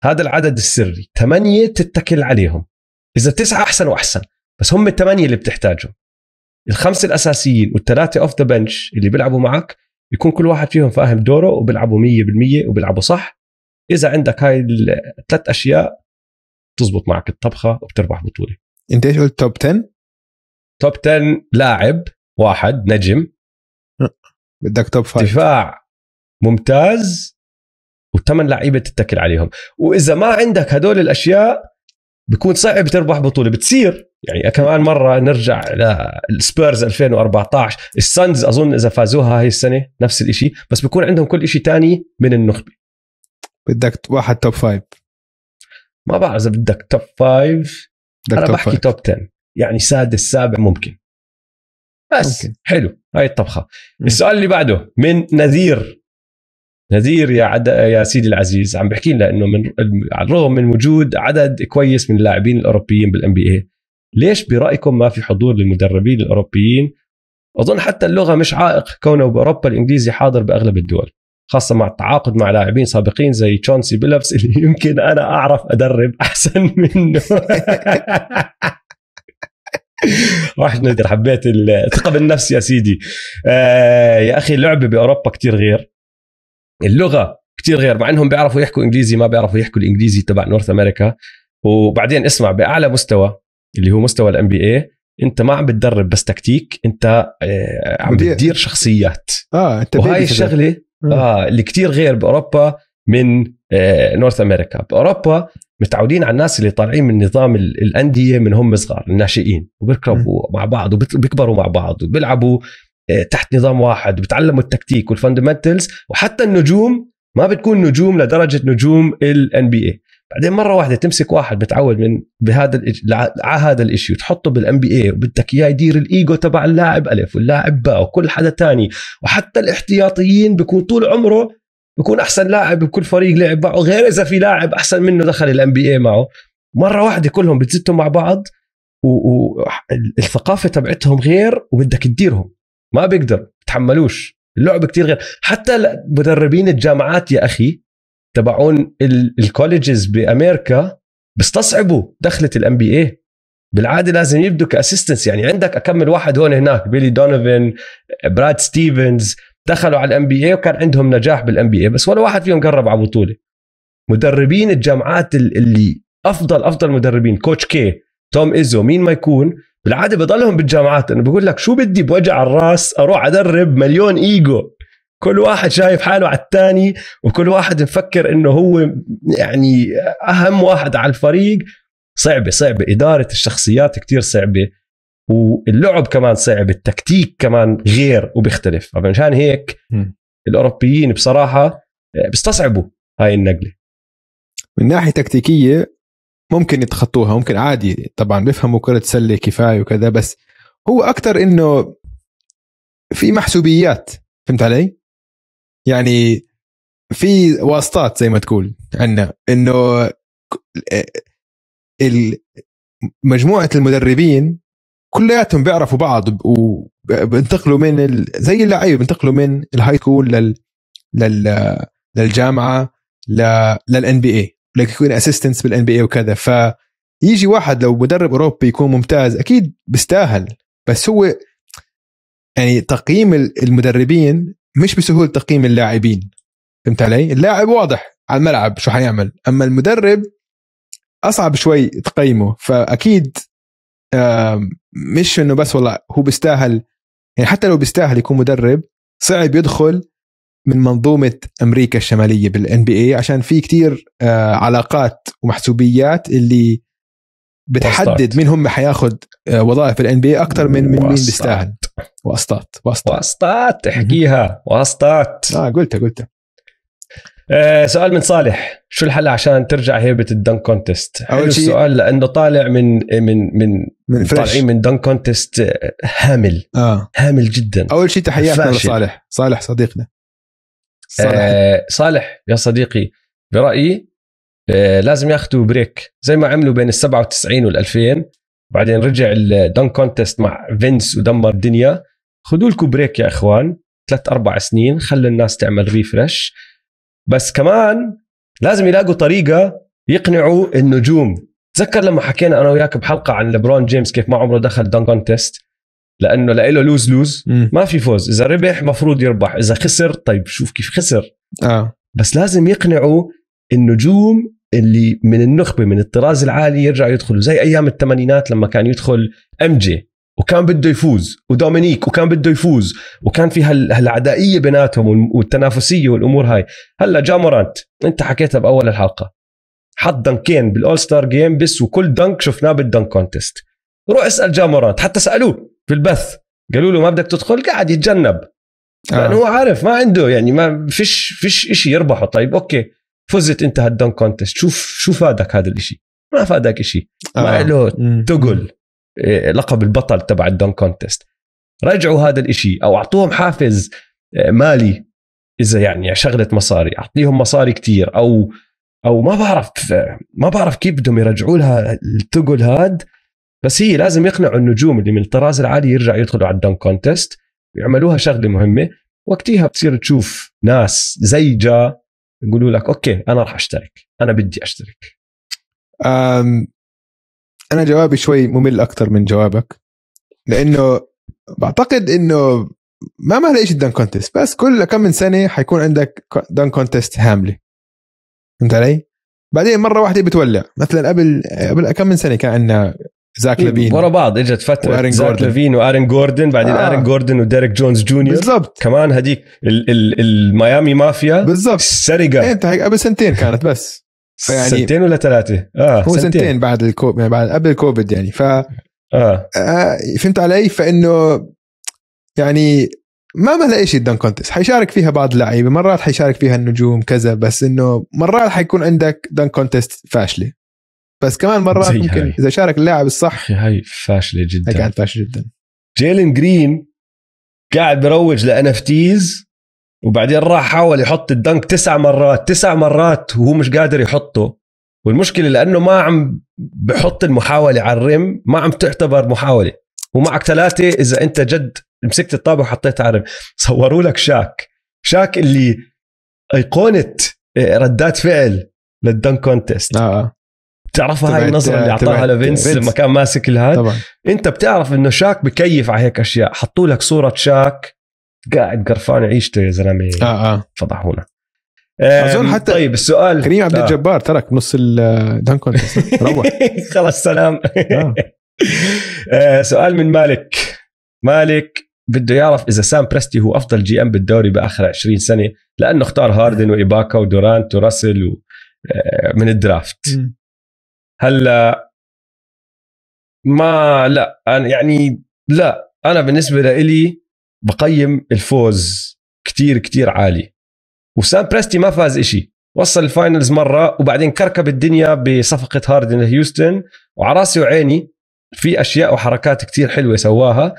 هذا العدد السري. ثمانيه تتكل عليهم. إذا تسعة أحسن وأحسن بس هم الثمانيه اللي بتحتاجهم. الخمسه الأساسيين والثلاثة off the bench اللي بيلعبوا معك يكون كل واحد فيهم فاهم دوره وبيلعبوا 100% وبيلعبوا صح. إذا عندك هاي الثلاث أشياء تزبط معك الطبخة وبتربح بطولة. أنت إيش قلت top 10 top 10 لاعب واحد نجم. بدك top 5 دفاع ممتاز وثمان لعيبة تتكل عليهم. وإذا ما عندك هدول الأشياء بكون صعب تربح بطولة بتصير. يعني كمان مرة نرجع للسبيرز 2014 ال Suns أظن إذا فازوها هاي السنة نفس الشيء بس بكون عندهم كل شيء تاني من النخبة. بدك واحد top 5 ما بعرف إذا بدك top five بدك أنا top بحكي 5 top 10 يعني سادس سابع ممكن. بس ممكن. حلو. هاي الطبخة. مم. السؤال اللي بعده من نذير. نذير يا عد... يا سيدي العزيز عم بحكي لنا إنه من على الرغم من وجود عدد كويس من اللاعبين الأوروبيين بال NBA ليش برأيكم ما في حضور للمدربين الأوروبيين؟ أظن حتى اللغة مش عائق كونه بأوروبا الإنجليزي حاضر بأغلب الدول خاصة مع التعاقد مع لاعبين سابقين زي تشونسي بيلبس اللي يمكن أنا أعرف أدرب أحسن منه. [laughs] واحد نقدر حبيت الثقة بالنفس يا سيدي. آه يا أخي اللعبة بأوروبا كتير غير. اللغة كتير غير مع أنهم بيعرفوا يحكوا إنجليزي ما بيعرفوا يحكوا الإنجليزي تبع North America وبعدين اسمع بأعلى مستوى اللي هو مستوى ال NBA انت ما عم بتدرب بس تكتيك انت آه، عم. بتدير شخصيات آه انت figure. الشغلة. آه اللي كتير غير بأوروبا من آه North America بأوروبا متعودين على الناس اللي طالعين من نظام ال- الانديه من هم صغار الناشئين وبيركبوا مع بعض وبيكبروا مع بعض وبيلعبوا آه تحت نظام واحد وبتعلموا التكتيك وال fundamentals وحتى النجوم ما بتكون نجوم لدرجة نجوم ال NBA بعدين مرة واحدة تمسك واحد متعود من بهذا على هذا الإشي وتحطه بال NBA وبدك إياه يدير الإيجو تبع اللاعب ألف واللاعب باء وكل حدا تاني. وحتى الاحتياطيين بيكون طول عمره بيكون أحسن لاعب بكل فريق لعب معه غير إذا في لاعب أحسن منه دخل ال NBA معه. مرة واحدة كلهم بتزتوا مع بعض والثقافه تبعتهم غير وبدك تديرهم. ما بيقدروا بتحملوش. اللعبه كتير غير. حتى مدربين الجامعات يا أخي تبعون ال- ال colleges بأمريكا بيستصعبوا دخلة ال NBA بالعادة لازم يبدوا ك assistants يعني عندك أكمل واحد هون هناك بيلي دونوفن براد ستيفنز دخلوا على ال NBA وكان عندهم نجاح بال NBA بس ولا واحد فيهم قرب على بطولة. مدربين الجامعات ال- اللي أفضل أفضل مدربين Coach K توم إيزو مين ما يكون بالعادة بضلهم بالجامعات. انه بقول لك شو بدي؟ بوجع الراس أروح أدرب مليون إيجو. كل واحد شايف حاله على الثاني وكل واحد مفكر إنه هو يعني أهم واحد على الفريق. صعبة صعبة. إدارة الشخصيات كتير صعبة واللعب كمان صعب التكتيك كمان غير وبيختلف. فمشان هيك. الأوروبيين بصراحة بيستصعبوا هاي النقلة. من ناحية تكتيكية ممكن يتخطوها ممكن عادي. طبعا بيفهموا كرة سلة كفاية وكذا بس هو أكتر إنه في محسوبيات. فهمت علي؟ يعني في واسطات زي ما تقول عندنا إنه ال- مجموعة المدربين كلياتهم بيعرفوا بعض وبينتقلوا من ال... زي اللعيبة بينتقلوا من ال high school لل... لل... للجامعة ل... لل NBA لك يكون assistants بال NBA وكذا. فيجي واحد لو مدرب أوروبي يكون ممتاز أكيد بيستاهل. بس هو يعني تقييم المدربين مش بسهولة تقييم اللاعبين. فهمت علي؟ اللاعب واضح على الملعب شو حيعمل. أما المدرب أصعب شوي تقيمه فأكيد مش إنه بس والله هو بيستاهل يعني حتى لو بيستاهل يكون مدرب صعب يدخل من منظومة أمريكا الشمالية بال NBA عشان في كتير آه، علاقات ومحسوبيات اللي بتحدد مين هم حياخذ آه، وظائف ال NBA أكثر من من مين بيستاهل. واسطات واسطات واسطات تحكيها. واسطات آه قلتها قلتها آه سؤال من صالح. شو الحل عشان ترجع هيبة ال dunk contest؟ أول شيء السؤال لأنه طالع من من من, من طالعين من dunk contest آه، هامل. آه. هامل جدا. أول شيء تحياتنا لصالح. صالح صديقنا. صالح. آه صالح. يا صديقي برأيي آه لازم ياخذوا break. زي ما عملوا بين ال 97 وال 2000 بعدين رجع ال dunk contest مع فينس ودمر الدنيا خذوا لكم break يا إخوان ثلاث أربع سنين خلي الناس تعمل refresh بس كمان لازم يلاقوا طريقة يقنعوا النجوم. تذكر لما حكينا أنا وياك بحلقة عن ليبرون جيمس كيف ما عمره دخل dunk contest لأنه له lose lose ما في فوز. إذا ربح مفروض يربح إذا خسر طيب شوف كيف خسر. آه. بس لازم يقنعوا النجوم اللي من النخبة من الطراز العالي يرجعوا يدخلوا زي أيام الثمانينات لما كان يدخل MJ وكان بده يفوز ودومينيك وكان بده يفوز وكان في هالعدائية بيناتهم والتنافسية والأمور هاي. هلأ جا مورانت أنت حكيتها بأول الحلقة. حط دنكين بال all star game بس وكل dunk شفناه بال dunk contest. روح اسأل جا مورانت حتى سألوه في البث. قالوا له ما بدك تدخل؟ قاعد يتجنب. آه. لأنه هو عارف ما عنده يعني ما فيش فيش شيء يربحه. طيب okay. فزت انت هال dunk contest شوف شو فادك هذا الشيء ما فادك شيء ما آه. له تقل إيه، لقب البطل تبع ال dunk contest رجعوا هذا الإشي أو أعطوهم حافز إيه، مالي إذا يعني شغلة مصاري. أعطيهم مصاري كتير أو أو ما بعرف ما بعرف كيف بدهم يرجعوا لها التقل هاد. بس هي لازم يقنعوا النجوم اللي من الطراز العالي يرجعوا يدخلوا على ال dunk contest ويعملوها شغلة مهمة. وقتها بتصير تشوف ناس زي جا يقولوا لك okay أنا راح أشترك أنا بدي أشترك أنا جوابي شوي ممل أكثر من جوابك لأنه بعتقد إنه ما ما ليش ال dunk contest بس كل كم من سنة حيكون عندك dunk contest هاملة فهمت علي؟ بعدين مرة واحدة بتولع مثلا قبل قبل كم من سنة كان عندنا زاك لافين ورا بعض اجت فتره زاك لافين وآرون جوردن بعدين آه. آرون جوردن وديريك جونز جونيور بالضبط. كمان هديك. الميامي مافيا بالضبط. السرقه إنت قبل سنتين كانت بس. فيعني سنتين ولا ثلاثة؟ آه هو سنتين, سنتين بعد الكوب يعني بعد قبل الكوفيد يعني. ف آه. آه فهمت علي؟ فإنه يعني ما لاقي شيء ال dunk contest حيشارك فيها بعض اللعيبة. مرات حيشارك فيها النجوم كذا بس إنه مرات حيكون عندك dunk contest فاشلة. بس كمان مرات ممكن هاي. إذا شارك اللاعب الصح هي فاشلة جدا. هي كانت فاشلة جدا. جيلين جرين قاعد بروج لل NFTs وبعدين راح حاول يحط ال dunk تسع مرات تسع مرات وهو مش قادر يحطه. والمشكلة لأنه ما عم بحط المحاولة على ال rim ما عم تعتبر محاولة. ومعك ثلاثة إذا أنت جد مسكت الطابة وحطيتها على ال rim صوروا لك شاك. شاك اللي أيقونة آه، ردات فعل لل dunk contest آه. بتعرفها هاي النظرة اللي أعطاها لفينس لما كان ماسك الهاد. طبعا. أنت بتعرف إنه شاك بكيف على هيك أشياء. حطوا لك صورة شاك. قاعد قرفان عيشته يا زلمة. آه آه. فضحونا أظن حتى طيب السؤال كريم عبد الجبار آه. ترك نص ال dunk contest روح. [laughs] خلص سلام. آه. [laughs] آه سؤال من مالك. مالك بده يعرف إذا سام بريستي هو أفضل GM بالدوري بآخر 20 سنة لأنه اختار هاردن وإيباكا ودورانت وراسل و آه، من ال draft. هلأ ما لا أنا يعني لا أنا بالنسبة لي بقيم الفوز كتير كتير عالي. وسام بريستي ما فاز إشي. وصل ال finals مرة وبعدين كركب الدنيا بصفقة هاردن لهيوستن. وعلى راسي وعيني في أشياء وحركات كتير حلوة سواها.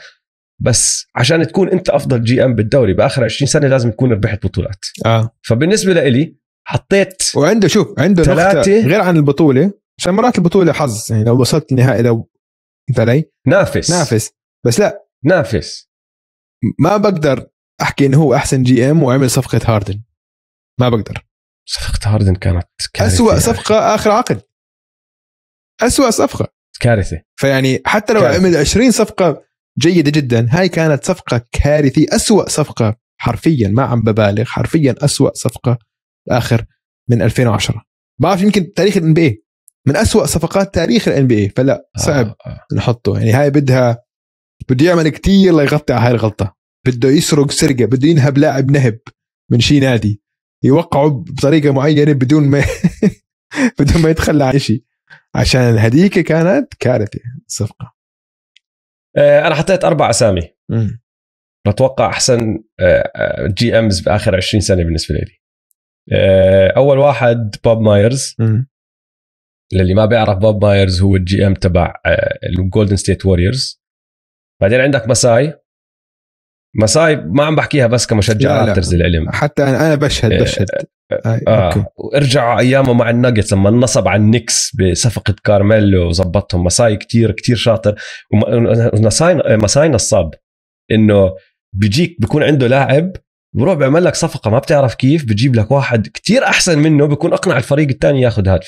بس عشان تكون أنت أفضل GM بالدوري بآخر 20 سنة لازم تكون ربحت بطولات. آه. فبالنسبة لإلي حطيت وعنده شوف عنده ثلاثة غير عن البطولة. عشان مرات البطولة حظ يعني لو وصلت النهائي لو فهمت علي؟ نافس. نافس. بس لا. نافس. ما بقدر أحكي إنه هو أحسن GM وعمل صفقة هاردن. ما بقدر. صفقة هاردن كانت يا أخي. صفقة آخر عقد. أسوأ صفقة. كارثة. فيعني حتى لو كارثة. عمل 20 صفقة جيدة جدا هاي كانت صفقة كارثيه أسوأ صفقة حرفيا ما عم ببالغ حرفيا أسوأ صفقة آخر من 2010 بعرف يمكن تاريخ ال NBA من أسوأ صفقات تاريخ ال NBA فلا صعب آه، آه. نحطه. يعني هاي بدها بده يعمل كتير ليغطي على هاي الغلطة. بده يسرق سرقة بده ينهب لاعب نهب من شي نادي. يوقعه بطريقة معينة بدون ما [laughs] بدون ما يتخلى عن شيء عشان هديك كانت كارثة الصفقة. آه، أنا حطيت أربع أسامي. بتوقع أحسن آه، GMs بآخر 20 سنة بالنسبة لي. آه، أول واحد بوب مايرز مم. للي ما بيعرف بوب مايرز هو ال GM تبع الجولدن ستيت ووريرز بعدين عندك مساي مساي ما عم بحكيها بس كمشجع. رابترز العالم حتى أنا أنا بشهد آه، بشهد. آه. آه أوكي. وارجعوا أيامه مع الناجتس لما نصب على النكس بصفقة كارميلو وظبطهم. مساي كتير كتير شاطر. ومساي مساي نصاب إنه بيجيك بيكون عنده لاعب بروح بيعمل لك صفقة. ما بتعرف كيف؟ بجيب لك واحد كتير أحسن منه بيكون أقنع الفريق الثاني ياخذ هاد.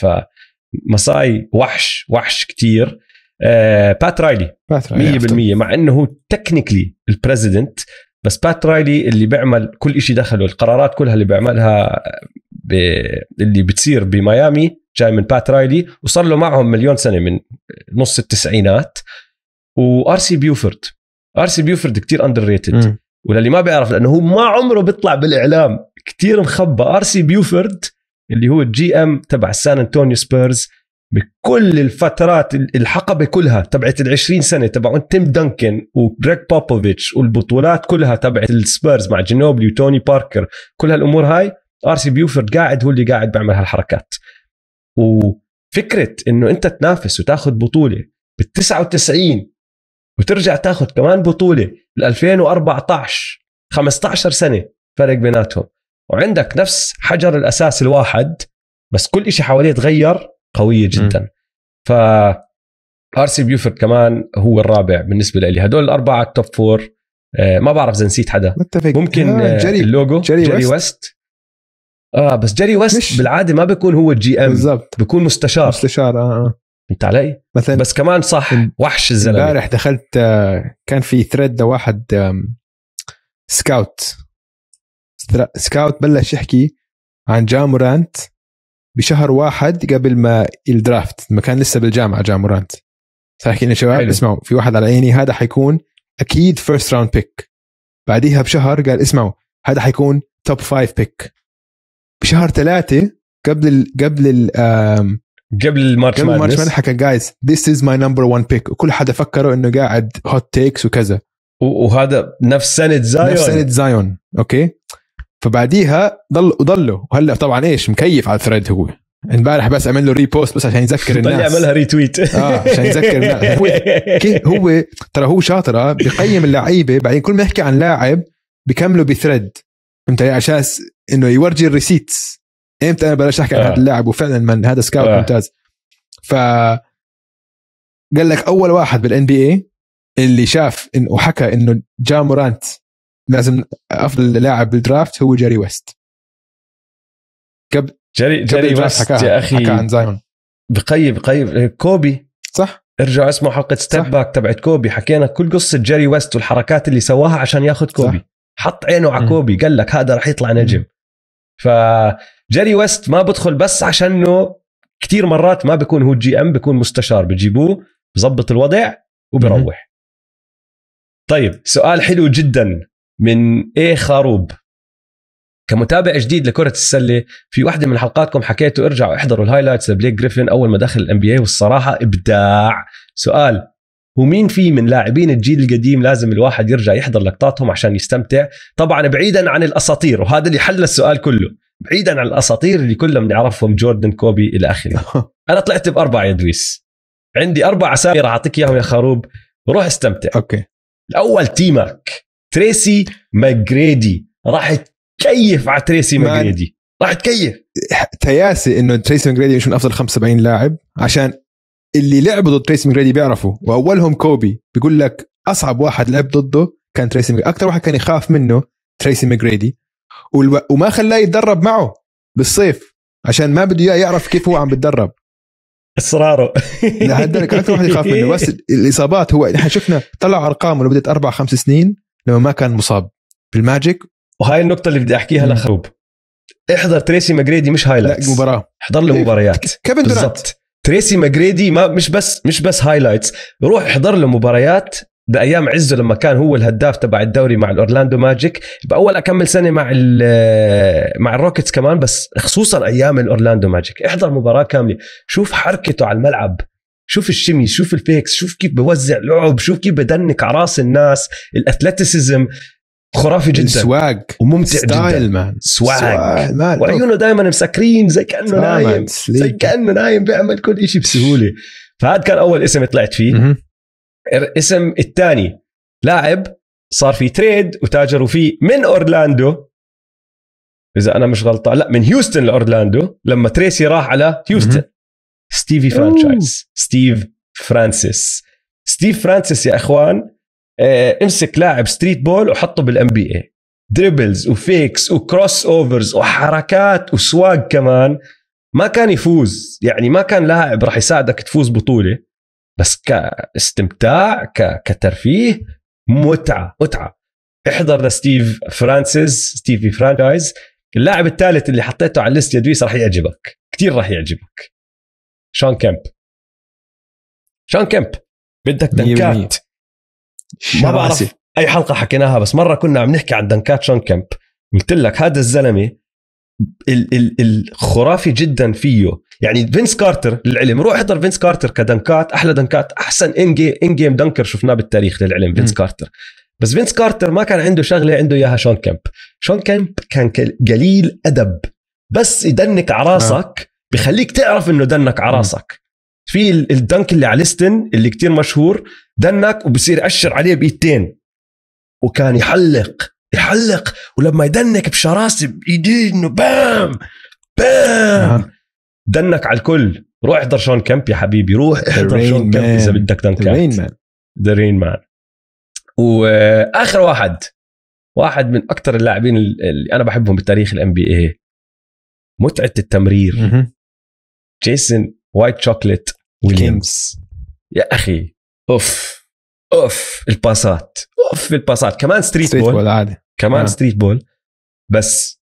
فمساي وحش وحش كتير. آه بات رايلي بات رايلي 100% مع إنه هو technically ال president بس بات رايلي اللي بيعمل كل شيء دخله القرارات كلها اللي بيعملها ب... اللي بتصير بميامي جاي من بات رايلي وصار له معهم مليون سنة من نص التسعينات. و آر سي بيوفورد ار سي بيوفورد كثير underrated. وللي ما بيعرف لأنه هو ما عمره بيطلع بالإعلام كثير مخبى ار سي بيوفورد اللي هو ال GM تبع السان أنطونيو سبيرز بكل الفترات الحقبة كلها تبعت ال 20 سنة تبعون تيم دنكن وجريج بوبوفيتش والبطولات كلها تبعت السبيرز مع جينوبلي وتوني باركر. كل هالأمور هاي آر سي بيوفورد قاعد هو اللي قاعد بيعمل هالحركات. وفكرة إنه أنت تنافس وتاخذ بطولة بال 99 وترجع تاخذ كمان بطولة ل 2014 15 سنة فرق بيناتهم. وعندك نفس حجر الأساس الواحد بس كل شيء حواليه تغير قويه جدا. ف آر سي بيوفورد كمان هو الرابع بالنسبة لي. هدول الأربعة ال top four آه، ما بعرف إذا نسيت حدا. متفق. ممكن آه، آه، جري. اللوجو جيري جيري, ويست. ويست. آه بس جيري ويست مش- بالعادة ما بيكون هو ال GM. بالضبط. بيكون مستشار. مستشار آه آه. فهمت علي؟ مثلا بس كمان صح وحش الزلمة. إمبارح دخلت آه، كان في thread لواحد scout scout بلش يحكي عن جا مورانت بشهر واحد قبل ما ال draft لما كان لسه بالجامعة جا مورانت صار يحكي لنا شباب؟ حلو. اسمعوا في واحد على عيني هذا حيكون أكيد first round pick بعديها بشهر قال اسمعوا هذا حيكون top five pick بشهر ثلاثة قبل ال قبل ال قبل ال March قبل March Mad حكى guys this is my number 1 pick وكل حدا فكروا إنه قاعد hot takes وكذا. وهذا نفس سنه زايون. نفس سنه زايون okay فبعديها ضل وضلوا وهلأ طبعا إيش؟ مكيف على ال thread هو. امبارح بس عمل له repost بس عشان يذكر الناس. يعملها retweet آه عشان يذكر الناس. هو [laughs] كيف هو ترى هو شاطر بقيم اللعيبة. بعدين كل ما يحكي عن لاعب بكمله ب thread. فهمت علي؟ عشان إنه يورجي ال receipts. إمتى أنا بلشت أحكي عن آه. هذا اللاعب؟ وفعلا من هذا scout آه. ممتاز. ف قال لك أول واحد بال NBA اللي شاف إنه وحكى إنه جا مورانت لازم أفضل لاعب بال draft هو جيري ويست. جيري قبل جيري ال draft ويست يا أخي. حكى عن زايون بقيم بقيم كوبي. صح. ارجعوا اسمعوا حلقة step. back تبعت كوبي. حكينا كل قصة جيري ويست والحركات اللي سواها عشان ياخذ كوبي. صح. حط عينه على. كوبي. قال لك هذا رح يطلع نجم. فجيري ويست ما بدخل بس عشانه كثير مرات ما بيكون هو GM بيكون مستشار. بجيبوه بظبط الوضع وبروح. طيب سؤال حلو جدا. من إيه خروب. كمتابع جديد لكرة السلة في واحدة من حلقاتكم حكيتوا ارجعوا احضروا ال highlights لبليك جريفن أول ما دخل ال NBA والصراحة إبداع. سؤال هو مين في من لاعبين الجيل القديم لازم الواحد يرجع يحضر لقطاتهم عشان يستمتع؟ طبعا بعيدا عن الأساطير وهذا اللي حل السؤال كله. بعيدا عن الأساطير اللي كلنا بنعرفهم جوردن كوبي إلى آخره. [laughs] أنا طلعت بأربعة يا دويس. عندي أربع أسامي راح أعطيك إياهم يا خروب. روح استمتع. okay. الأول T-Mac تريسي ماجريدي. راح تكيف على تريسي. ماجريدي. راح تكيف تريسي إنه تريسي ماجريدي مش من افضل 75 لاعب عشان اللي لعبوا ضد تريسي ماجريدي بيعرفوا. وأولهم كوبي. بيقول لك أصعب واحد لعب ضده كان تريسي ماجريدي. أكثر واحد كان يخاف منه تريسي ماجريدي. والو... وما خلاه يتدرب معه بالصيف عشان ما بده إياه يعرف كيف هو عم بتدرب. إصراره. لهالدرجة أكثر واحد يخاف منه. بس [laughs] الإصابات هو نحن شفنا طلع أرقامه لمدة أربع خمس سنين. لما ما كان مصاب بالماجيك. وهاي النقطة اللي بدي أحكيها. لخروب احضر تريسي ماجريدي مش ل highlights مباراة. احضر له مباريات. كيفن دورانت. بالضبط. تريسي ماجريدي ما مش بس مش بس highlights روح احضر له مباريات بأيام عزه لما كان هو الهداف تبع الدوري مع الأورلاندو ماجيك. بأول أكم سنة مع مع الروكيتس كمان بس خصوصا أيام الأورلاندو ماجيك. احضر مباراة كاملة. شوف حركته على الملعب. شوف ال shimmy شوف ال fakes شوف كيف بوزع لعب شوف كيف بدنك على راس الناس ال athleticism خرافي جدا. ال swag. وممتع جدا. style man. swag. man. وعيونه دائما مسكرين زي كأنه نايم. زي كأنه نايم بيعمل كل شيء بسهولة. فهذا كان أول اسم طلعت فيه. مهم. الاسم الثاني لاعب صار في trade وتاجروا فيه من أورلاندو. إذا أنا مش غلطان لا من هيوستن لأورلاندو لما تريسي راح على هيوستن. ستيفي فرانشايز ستيف فرانسيس ستيف فرانسيس يا إخوان آه، امسك لاعب streetball وحطه بال NBA dribbles و fakes و crossovers وحركات و swag كمان. ما كان يفوز. يعني ما كان لاعب راح يساعدك تفوز بطولة. بس كاستمتاع ك... كترفيه متعة متعة. احضر لستيف فرانسيس ستيفي فرانشايز اللاعب الثالث اللي حطيته على ال list يا دويس راح يعجبك. كثير راح يعجبك. شون كيمب شون كيمب بدك. دنكات. ما بعرف. أي حلقة حكيناها بس مرة كنا عم نحكي عن دنكات شون كيمب قلت لك هذا الزلمة ال- ال- الخرافي جدا فيه. يعني فينس كارتر للعلم روح احضر فينس كارتر كدنكات. أحلى دنكات أحسن in-game in-game dunker شفناه بالتاريخ للعلم فينس. كارتر. بس فينس كارتر ما كان عنده شغلة عنده إياها شون كيمب شون كيمب كان قليل أدب. بس يدنك على راسك بخليك تعرف إنه دنك على. راسك في ال- ال dunk اللي على ليستر اللي كتير مشهور دنك وبصير يأشر عليه بإيدتين وكان يحلق يحلق ولما يدنك بشراسة بإيديه إنه بام بام آه. دنك على الكل روح احضر شون كيمب يا حبيبي روح احضر شون كيمب. إذا بدك دنكات the Reign Man وآخر واحد واحد من أكثر اللاعبين اللي أنا بحبهم بتاريخ ال NBA متعة التمرير. جيسون White Chocolate ويليامز يا أخي أوف أوف الباسات أوف الباسات. كمان street, streetball ball عادي. كمان آه. streetball بس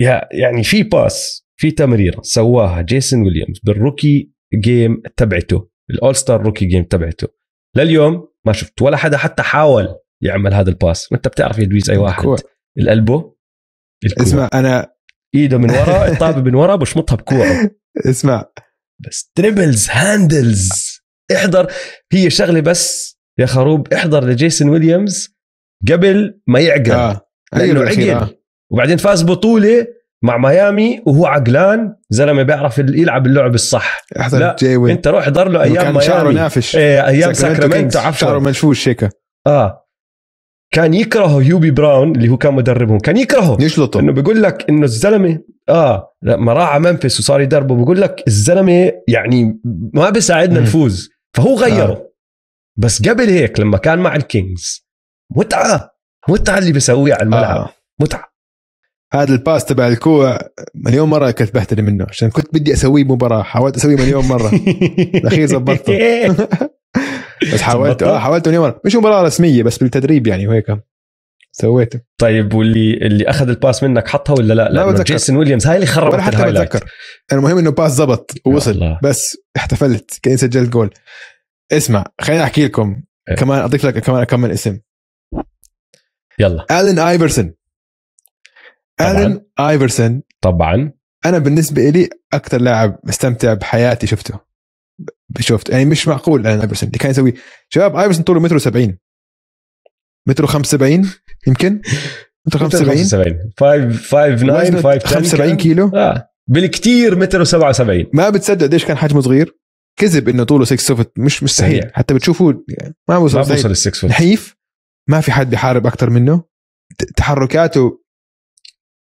يا يعني في pass في تمريره سواها جيسون ويليامز بال rookie game تبعته ال All-Star rookie game تبعته. لليوم ما شفت ولا حدا حتى حاول يعمل هذا ال pass وانت بتعرف يا دويس أي واحد. كوع. القلبه الكوع. اسمع أنا إيده من ورا الطابة من ورا بشمطها بكوعه. [laughs] اسمع. بس dribbles handles احضر. هي شغلة بس يا خروب احضر لجيسون ويليامز قبل ما يعقل آه. لأنه أيوة عقل وبعدين فاز بطولة مع ميامي وهو عقلان زلمة بيعرف يلعب اللعب الصح. آه. أحضر لا، جاي وين؟ انت روح احضر له أيام كان شعره ميامي. نافش. إيه أيام ساكرامنتو. Kings. شعره عفوا. منفوش هيك. آه. كان يكره هيوبي براون اللي هو كان مدربهم. كان يكرهه. يشلطه إنه بيقول لك إنه الزلمة آه لما راح على ممفيس وصار يدربه. بيقول لك الزلمة يعني ما بيساعدنا. نفوز. فهو غيره. آه. بس قبل هيك لما كان مع الكينجز متعة متعة اللي بيسويها على الملعب. آه. متعة. هذا ال pass تبع الكوع مليون مرة كنت بهتري منه عشان كنت بدي أسويه مباراة حاولت أسويه مليون مرة. [laughs] الاخير زبطته. [laughs] بس [laughs] حاولت؟ آه حاولت مره مش مباراة رسمية بس بالتدريب يعني وهيك سويته طيب واللي اللي أخذ ال pass منك حطها ولا لا؟ لأنه بتذكر. جيسون ويليامز هاي اللي خربت ولا حتى. بتذكر المهم إنه pass زبط ووصل. بس احتفلت كاني سجلت جول اسمع خليني أحكي لكم إيه. كمان أضيف لك كمان كمان اسم يلا ألين آيفرسون. ألين آيفرسون طبعا أنا بالنسبة لي أكثر لاعب مستمتع بحياتي شفته شفت؟ يعني مش معقول الين ايفرسون اللي كان يسوي شباب ايفرسون طوله متر و70 متر 75 يمكن؟ متر 75 75 5 5 9 وزنه 5 10 75 كيلو. آه بالكثير متر و77 ما بتصدق قديش كان حجمه صغير. كذب إنه طوله 6 foot مش مستحيل. صحيح. حتى بتشوفوا يعني ما بوصل ما بوصل ال six foot نحيف. ما في حد بيحارب أكثر منه. تحركاته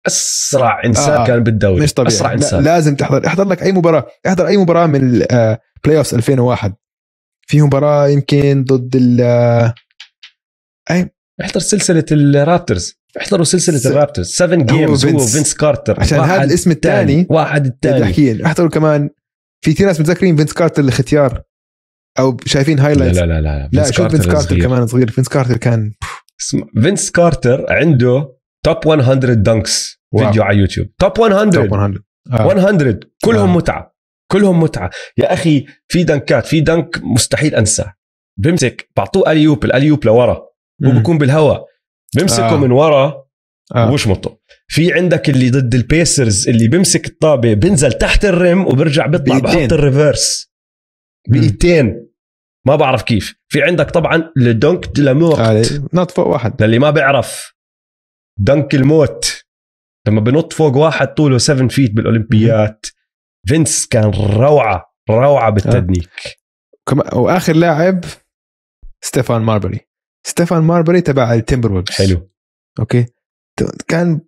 أسرع إنسان آه. كان بالدوري. مش طبيعي. أسرع إنسان. لازم تحضر. احضر لك أي مباراة. احضر أي مباراة من ال- آه، playoff 2001 في مباراة يمكن ضد ال احضر سلسلة الرابترز. احضروا سلسلة س- الرابترز. 7 games هو فينس. كارتر عشان هذا الاسم الثاني واحد الثاني احضروا كمان. في كثير ناس متذكرين فينس كارتر الختيار أو شايفين ل highlights لا لا لا. لا شوف فينس كارتر صغير. كمان صغير. فينس كارتر كان اسمع، فينس كارتر عنده top 100 dunks. فيديو على يوتيوب top 100 top 100 آه. 100 كلهم آه. متعة. كلهم متعة يا أخي في دنكات في dunk مستحيل أنساه بمسك بعطوه alley-oop ال alley-oop لورا. بيكون بالهواء بمسكه آه. من ورا آه. وبشمطه في عندك اللي ضد البيسرز اللي بيمسك الطابة بينزل تحت ال rim وبرجع بيطلع. بحط ال reverse مم. بايدتين ما بعرف كيف في عندك طبعا ال dunk de la mort آه. نط فوق واحد للي ما بيعرف dunk الموت لما بنط فوق واحد طوله 7 feet بالأولمبيات فينس كان روعة روعة بالتدنيك. كما وآخر لاعب ستيفان ماربري. ستيفان ماربري تبع ال Timberwolves حلو. okay؟ كان.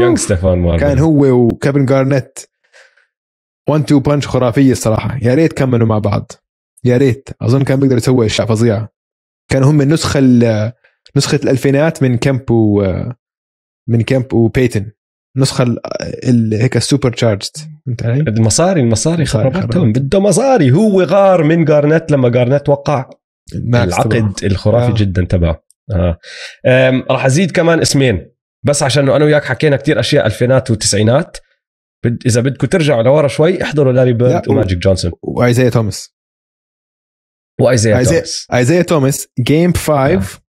young ستيفان ماربل كان هو وكيفن جارنيت. 1 2 punch خرافية الصراحة. يا ريت كملوا مع بعض. يا ريت. أظن كان بيقدر يسوي أشياء فظيعة. كانوا هم النسخة ال- نسخة الألفينات من كامب و من كامب وبيتن. نسخة ال- ال- هيك ال supercharged فهمت علي؟ المصاري المصاري مصاري خربتهم. خربت. بده مصاري. هو غار من جارنت لما جارنت وقع. العقد الخرافي آه. جدا تبعه. آه. راح أزيد كمان اسمين. بس عشان أنا وياك حكينا كتير أشياء ألفينات وتسعينات. بد... إذا بدكم ترجعوا لورا شوي احضروا لاري بيرد وماجيك جونسون وايزايا توماس. وايزايا توماس. ايزايا توماس game 5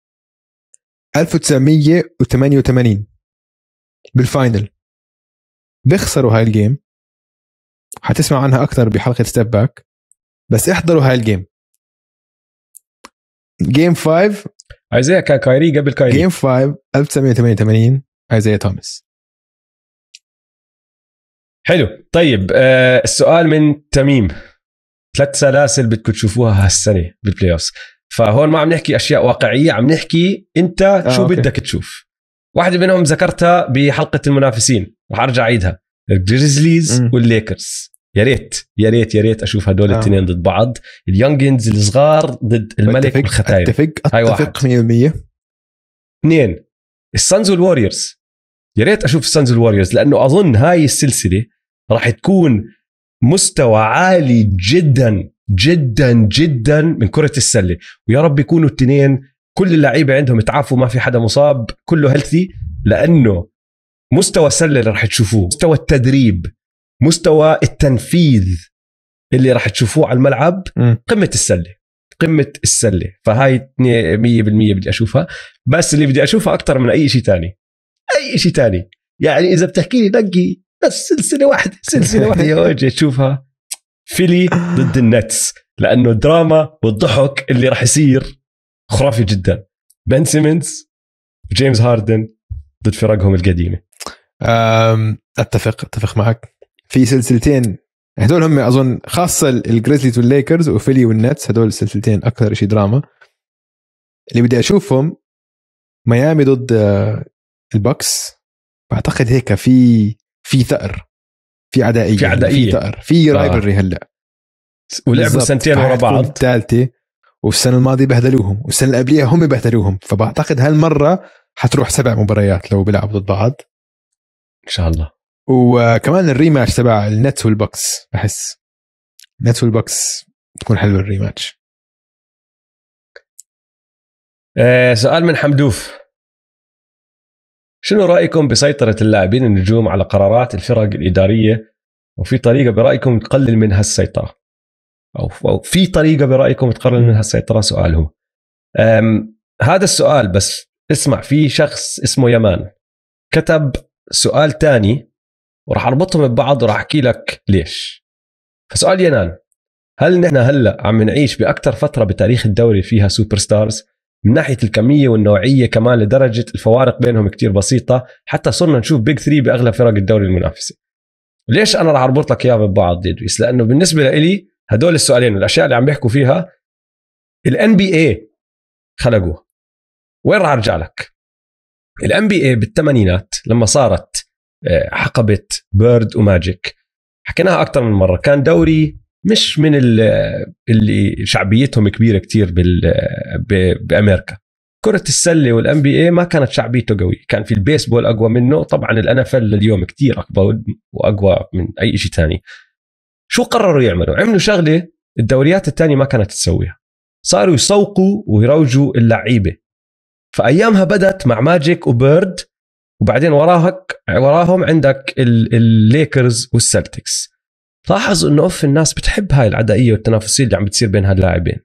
1988 بال final بيخسروا هاي ال game حتسمع عنها أكثر بحلقة step back بس احضروا هاي ال game game 5 ايزايا كان كايري قبل كايري. game 5 1988 إيزايا توماس. حلو. طيب آه السؤال من تميم. ثلاث سلاسل بدكم تشوفوها هالسنة بال playoff فهون ما عم نحكي أشياء واقعية عم نحكي أنت آه، شو okay. بدك تشوف. واحدة منهم ذكرتها بحلقة المنافسين رح ارجع أعيدها. الجريزليز. والليكرز يا ريت يا ريت يا ريت أشوف هدول آه. الاثنين ضد بعض ال young ones الصغار ضد الملك والختيار أتفق. أتفق 100% اثنين السانز والوريورز يا ريت أشوف السانز والوريورز لأنه أظن هاي السلسلة راح تكون مستوى عالي جدا جدا جدا من كرة السلة ويا رب يكونوا الاثنين كل اللعيبة عندهم تعافوا ما في حدا مصاب كله healthy لأنه مستوى السلة اللي راح تشوفوه مستوى التدريب مستوى التنفيذ اللي راح تشوفوه على الملعب مم. قمة السلة قمة السلة. فهاي 100% بدي أشوفها. بس اللي بدي أشوفها أكثر من أي شيء تاني. أي شيء تاني. يعني إذا بتحكي لي نقي بس سلسلة واحدة سلسلة واحدة. [laughs] يا وجه تشوفها. فيلي ضد النتس. لأنه الدراما والضحك اللي راح يصير خرافي جدا. بن سيمنز وجيمس هاردن ضد فرقهم القديمة. أتفق أتفق معك. في سلسلتين هدول هم أظن خاصة الجريزليز والليكرز وفيلي والنتس هدول السلسلتين أكثر شيء دراما. اللي بدي أشوفهم ميامي ضد آه، البكس بعتقد هيك في في ثأر في عدائية في عدائية. في ثأر في آه. rivalry هلأ. ولعبوا. سنتين ورا بعض. الثالثة والسنة الماضية بهدلوهم والسنة اللي قبليها هم بهدلوهم. فبعتقد هالمرة حتروح سبع مباريات لو بيلعبوا ضد بعض. إن شاء الله. وكمان ال rematch تبع النتس والبكس بحس النتس والبكس تكون حلوة ال rematch. آه سؤال من حمدوف. شنو رأيكم بسيطرة اللاعبين النجوم على قرارات الفرق الإدارية؟ وفي طريقة برأيكم تقلل من هالسيطرة؟ أو في طريقة برأيكم تقلل من هالسيطرة؟ سؤال هو هذا السؤال بس اسمع في شخص اسمه يمان كتب سؤال تاني وراح أربطهم ببعض وراح أحكي لك ليش. فسؤال يمان هل نحن هلأ عم نعيش بأكثر فترة بتاريخ الدوري فيها superstars من ناحية الكمية والنوعية كمان لدرجة الفوارق بينهم كتير بسيطة حتى صرنا نشوف big 3 باغلب فرق الدوري المنافسه ليش أنا راح أربط لك إياها ببعض ادريس لأنه بالنسبة لي هدول السؤالين والاشياء اللي عم بيحكوا فيها ال NBA خلقوها. وين راح أرجع لك؟ ال NBA بالثمانينات لما صارت آه، حقبة بيرد وماجيك حكيناها أكثر من مرة كان دوري مش من ال- اللي شعبيتهم كبيرة بال ب- بأمريكا كرة السلة وال NBA ما كانت شعبيته قوي، كان في البيسبول أقوى منه، طبعا ال NFL لليوم كتير أقوى وأقوى من أي شيء تاني. شو قرروا يعملوا؟ عملوا شغلة الدوريات الثانية ما كانت تسويها. صاروا يسوقوا ويروجوا اللعيبة. فأيامها بدت مع ماجيك وبيرد وبعدين وراهك وراهم عندك ال- الليكرز والسلتكس. لاحظ إنه أوف الناس بتحب هاي العدائية والتنافسية اللي عم بتصير بين هاللاعبين.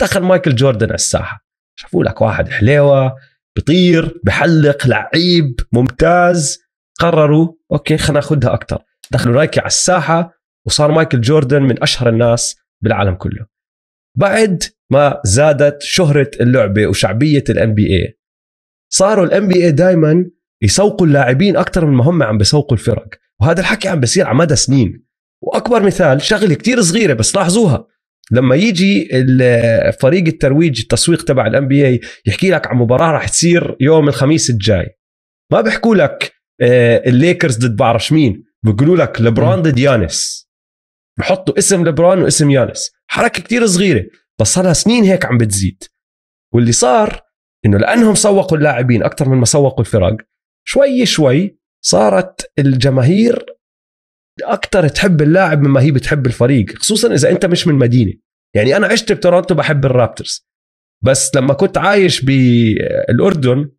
دخل مايكل جوردن على الساحة. شافوا لك واحد حليوة بطير بحلق لعيب ممتاز قرروا okay خلينا ناخذها أكثر دخلوا نايكي على الساحة وصار مايكل جوردن من أشهر الناس بالعالم كله بعد ما زادت شهرة اللعبة وشعبية ال NBA صاروا ال NBA دائما يسوقوا اللاعبين أكثر من ما هم عم بيسوقوا الفرق. وهذا الحكي عم بيصير على مدى سنين. وأكبر مثال شغلة كتير صغيرة بس لاحظوها. لما يجي فريق الترويج التسويق تبع ال NBA يحكي لك عن مباراة راح تصير يوم الخميس الجاي. ما بيحكوا لك آه، الليكرز ضد بعرفش مين. بيقولوا لك لبران ضد يانس. بحطوا اسم لبران واسم يانس. حركة كتير صغيرة. بس صار لها سنين هيك عم بتزيد. واللي صار إنه لأنهم سوقوا اللاعبين أكثر من ما سوقوا الفرق شوي شوي صارت الجماهير أكثر تحب اللاعب مما هي بتحب الفريق خصوصا إذا أنت مش من مدينة. يعني أنا عشت بتورونتو بحب الـ Raptors. بس لما كنت عايش بالأردن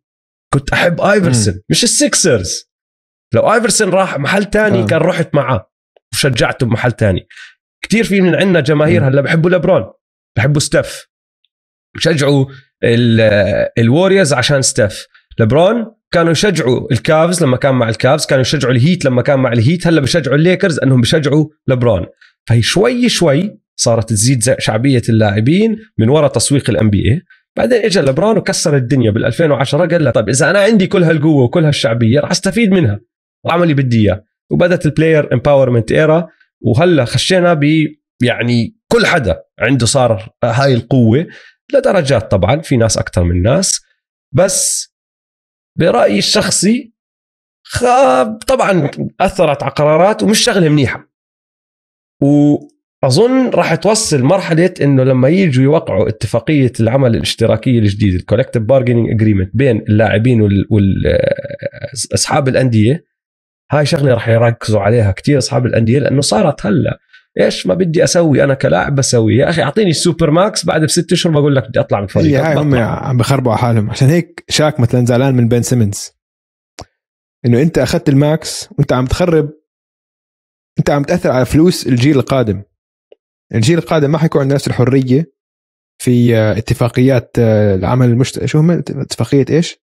كنت أحب ايفرسون مش الـ Sixers لو ايفرسون راح محل تاني آه. كان رحت معاه وشجعته بمحل تاني. كتير في من عندنا جماهير. هلأ بحبوا لبرون بحبوا ستيف بشجعوا الـ Warriors عشان ستيف لبرون كانوا يشجعوا الـ Cavs لما كان مع الـ Cavs كانوا يشجعوا الـ Heat لما كان مع الـ Heat هلا بشجعوا الليكرز انهم بشجعوا لبرون. فهي شوي شوي صارت تزيد شعبية اللاعبين من وراء تسويق الـ NBA بعدين اجى لبرون وكسر الدنيا بال 2010 قال له طيب إذا أنا عندي كل هالقوة وكل هالشعبية راح أستفيد منها واعمل اللي بدي إياه. وبدت الـ player empowerment era وهلا خشينا ب يعني كل حدا عنده صار هاي القوة لدرجات طبعا في ناس أكثر من ناس بس برأيي الشخصي خاب طبعا أثرت على قرارات ومش شغلة منيحة. وأظن راح توصل مرحلة إنه لما يجوا يوقعوا اتفاقية العمل الاشتراكية الجديدة الـ collective bargaining agreement بين اللاعبين واصحاب الأندية هاي شغلة راح يركزوا عليها كتير أصحاب الأندية لأنه صارت هلأ إيش ما بدي أسوي؟ أنا كلاعب بسوي. يا أخي أعطيني الـ super max بعد ست أشهر بقول لك بدي أطلع من الفريق هي هاي هم. عم بخربوا على حالهم. عشان هيك شاك مثلا زعلان من بن سيمونز. إنه أنت أخذت الـ max وأنت عم تخرب أنت عم تأثر على فلوس الجيل القادم. الجيل القادم ما حيكون عنده نفس الحرية في آه، اتفاقيات آه، العمل المشترك شو هم؟ اتفاقية إيش؟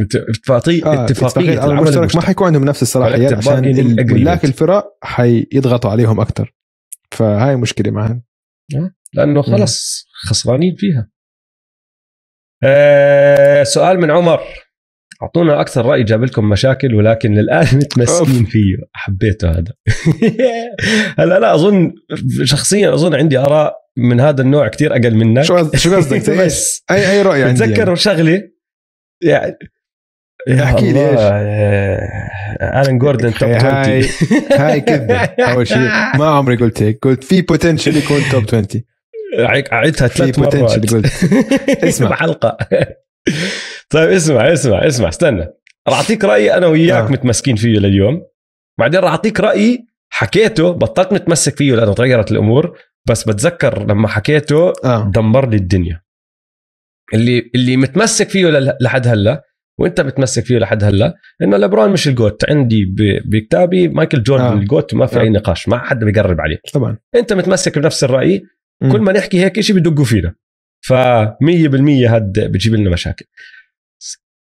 اتفاقية آه، اتفاقية العمل المشترك ما حيكون عندهم نفس الصلاحيات عشان. ملاك الفرق حيضغطوا عليهم أكثر فهاي مشكلة معهم. لأنه خلص خسرانين فيها. آه سؤال من عمر. أعطونا أكثر رأي جاب لكم مشاكل ولكن للآن [laughs] متمسكين فيه. حبيته هذا. [laughs] هلا لا أظن شخصيا أظن عندي آراء من هذا النوع كتير أقل منك. شو شو قصدك؟ [laughs] بس اي أي رؤيه عندي بتذكر يعني. شغلة؟ يعني احكي لي إيش؟ آه، آلان جوردن توب هاي 20 هاي كذبه أول شيء. ما عمري قلت هيك. قلت في بوتنشل يكون توب 20 اعيدها في ثلاث مرات. قلت. [laughs] اسمع. بحلقة. طيب اسمع اسمع اسمع استنى. راح أعطيك رأيي أنا وياك آه. متمسكين فيه لليوم. بعدين راح أعطيك رأيي حكيته بطلت متمسك فيه لأنه تغيرت الأمور بس بتذكر لما حكيته آه. دمر لي الدنيا. اللي اللي متمسك فيه لحد هلأ وانت متمسك فيه لحد هلا انه لبرون مش الـ GOAT عندي بكتابي مايكل جوردن آه. الـ GOAT وما في آه. اي نقاش ما حد بيقرب عليه طبعا انت متمسك بنفس الرأي. كل ما نحكي هيك شيء بدقوا فينا ف 100% هاد بجيب لنا مشاكل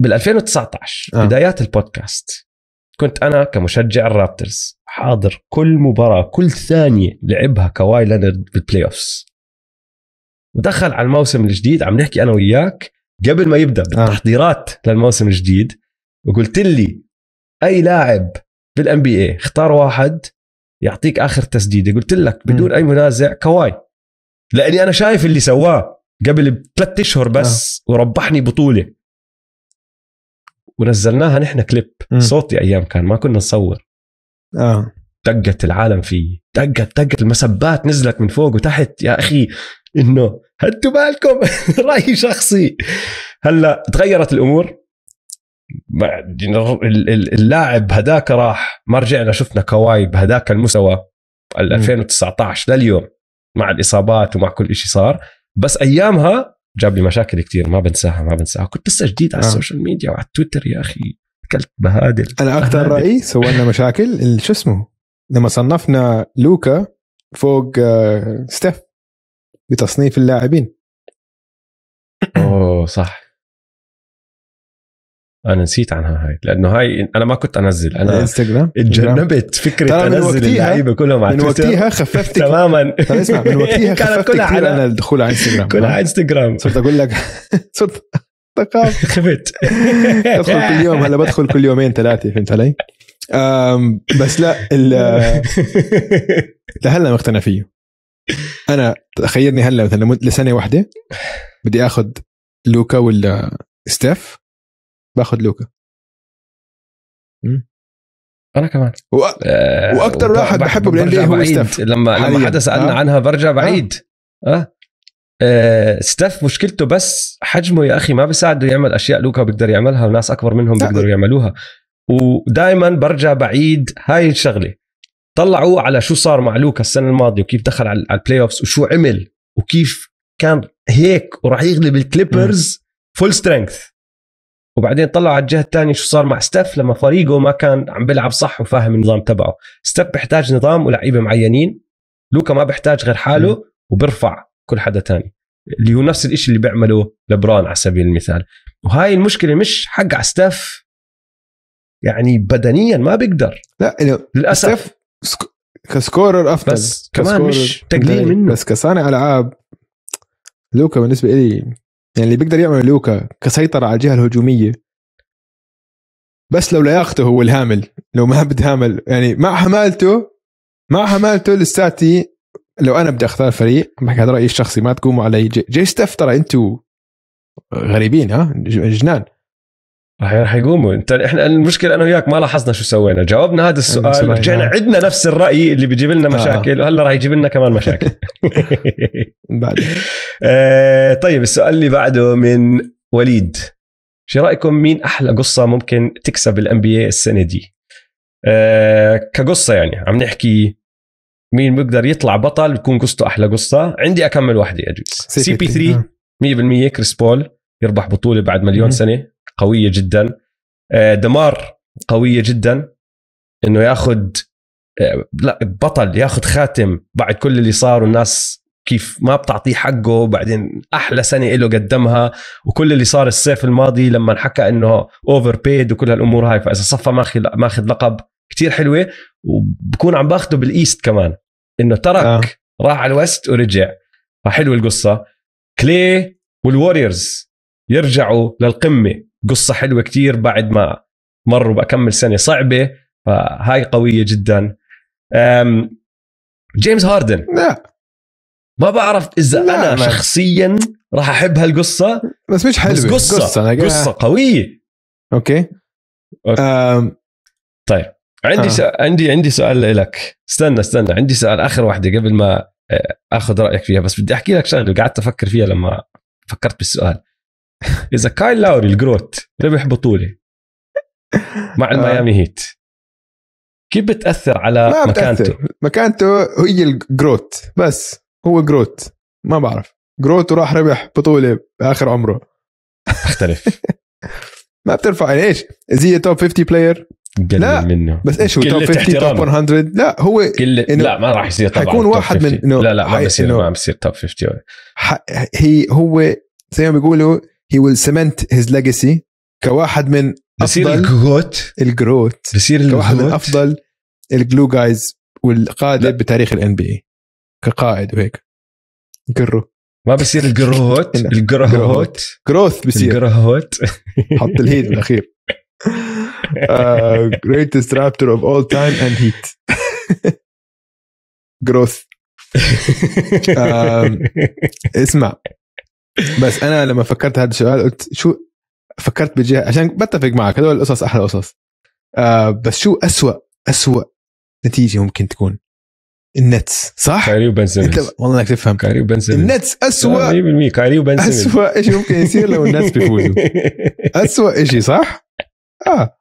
بال 2019 آه. بدايات البودكاست كنت أنا كمشجع الـ Raptors حاضر كل مباراة كل ثانية لعبها كواي لينارد بال playoffs ودخل على الموسم الجديد عم نحكي أنا وياك قبل ما يبدأ بالتحضيرات للموسم الجديد وقلت لي أي لاعب بال NBA اختار واحد يعطيك آخر تسديدة؟ قلت لك بدون مم. أي منازع كواي. لأني أنا شايف اللي سواه قبل ثلاث أشهر بس وربحني بطولة. ونزلناها نحن كليب. مم. صوتي أيام كان ما كنا نصور. آه. دقت العالم فيه. دقت دقت المسبات نزلت من فوق وتحت. يا أخي إنه هدوا بالكم. [laughs] رأيي شخصي. هلا تغيرت الأمور. اللاعب هداك راح. ما رجعنا شفنا كواي بهداك المستوى 2019 لليوم. مع الإصابات ومع كل شيء صار. بس أيامها جاب لي مشاكل كثير ما بنساها ما بنساها. كنت لسه جديد على آه. ال social media وعلى تويتر يا أخي. اكلت بهادل. أنا أكثر رايي سوى لنا مشاكل شو اسمه؟ لما صنفنا لوكا فوق آه، ستيف. بتصنيف اللاعبين. أوه صح. أنا نسيت عنها هاي لأنه هاي أنا ما كنت أنزل أنا انستغرام تجنبت فكرة أنزل اللعيبة كلهم على من وقتها خففت تماما. اسمع من [laughs] وقتها خففت كلها على أنا الدخول على انستغرام كلها على انستغرام صرت أقول لك [laughs] صرت [laughs] خفت. أدخل كل يوم هلا بدخل كل يومين ثلاثة فهمت علي؟ بس لا لهلا مقتنع فيه. أنا خيرني هلأ مثلا لسنة واحدة بدي اخذ لوكا ولا ستيف؟ باخذ لوكا. أنا كمان. و... آه وأكثر واحد بحبه بال NBA هو ستيف. لما لما حدا سالنا آه. عنها برجع بعيد. آه. آه. آه ستيف مشكلته بس حجمه يا أخي ما بيساعده يعمل أشياء لوكا بيقدر يعملها وناس أكبر منهم بيقدروا يعملوها. ودائما برجع بعيد هاي الشغلة. طلعوا على شو صار مع لوكا السنة الماضية وكيف دخل على ال playoffs وشو عمل وكيف كان هيك وراح يغلب الـ Clippers full strength وبعدين طلعوا على الجهة الثانية شو صار مع ستيف لما فريقه ما كان عم بيلعب صح وفاهم النظام تبعه. ستيف بيحتاج نظام ولعيبه معينين لوكا ما بيحتاج غير حاله وبرفع كل حدا تاني. اللي هو نفس الشيء اللي بيعمله لبرون على سبيل المثال. وهاي المشكلة مش حق على ستيف يعني بدنيا ما بيقدر. لا للأسف. كسكورر أفضل. بس كمان مش تقليل منه. بس كصانع ألعاب لوكا بالنسبة لي يعني اللي بيقدر يعمل لوكا كسيطرة على الجهة الهجومية بس لو لياقته هو الهامل. لو ما بتهامل يعني مع حمالته مع حمالته لساتي لو أنا بدي أختار فريق بحكي هذا رأيي الشخصي ما تقوموا علي. جي, جي ستيف ترى أنتم غريبين ها؟ جنان. رح يقوموا انت إحنا المشكلة أنا وياك ما لاحظنا شو سوينا. جاوبنا هذا السؤال. رجعنا عندنا نفس الرأي اللي بيجيب لنا آه. مشاكل وهلا راح يجيب لنا كمان مشاكل. [laughs] بعد. [laughs] آه طيب السؤال اللي بعده من وليد. شو رأيكم مين أحلى قصة ممكن تكسب الـ NBA السنة دي؟ آه كقصة يعني عم نحكي مين بيقدر يطلع بطل بتكون قصته أحلى قصة. عندي أكمل واحدة يجوز CP 3 100% كريس بول يربح بطولة بعد مليون سنة. قوية جدا. آه، دمار قوية جدا. إنه ياخذ آه، لا بطل ياخذ خاتم بعد كل اللي صار والناس كيف ما بتعطيه حقه وبعدين أحلى سنة له قدمها. وكل اللي صار الصيف الماضي لما حكى إنه overpaid وكل هالأمور هاي فإذا صفى ماخذ ماخذ لقب كتير حلوة. وبكون عم باخده بال East كمان. إنه ترك آه. راح على ال West ورجع. فحلوة القصة. كلي والوريورز يرجعوا للقمة. قصة حلوة كتير بعد ما مروا بكم سنة صعبة فهاي قوية جدا. جيمس هاردن. لا. ما بعرف إذا لا أنا ما. شخصيا راح أحب هالقصة بس مش حلوة. بس قصة قصة, قصة قوية. okay, okay. أم... طيب عندي آه. عندي عندي سؤال لك. استنى استنى عندي سؤال آخر واحدة قبل ما آه، آخذ رأيك فيها بس بدي أحكي لك شغلة قعدت أفكر فيها لما فكرت بالسؤال. إذا كايل لاوري ال GROAT ربح بطوله مع الميامي هيت. كيف بتأثر على ما مكانته؟ بتأثر. مكانته؟ هي ال GROAT. بس هو GROAT. ما بعرف. GROAT وراح ربح بطوله بآخر عمره. أختلف. [laughs] ما بترفع يعني إيش؟ زي top 50 player لا. منه. بس إيش هو top 50 top 100 لا هو قلة لا ما راح يصير طبعا حيكون واحد من إنه لا لا ما بصير ما بصير top 50 هي هو زي ما بيقولوا he will cement his legacy. كواحد من بصير ال GROAT. ال GROAT. بصير كواحد من أفضل ال glue guys والقادة بتاريخ ال NBA كقائد وهيك. جرو. ما بصير ال GROAT. [laughs] ال GROAT. GROATH بصير. ال GROAT. حط الهيت [laughs] بالأخير. greatest Raptor of all time and Heat GROATH اسمع. بس أنا لما فكرت هذا السؤال قلت شو فكرت بجهة عشان بتفق معك هدول القصص أحلى قصص. آه بس شو أسوأ أسوأ نتيجة ممكن تكون؟ النتس صح؟ كايري وبن سيمنز. والله إنك تفهم. كايري وبن سيمنز. النتس اسوء 100% كايري وبن سيمنز. اسوء شيء ممكن يصير لو النتس بيفوزوا. [laughs] اسوء شيء صح؟ آه.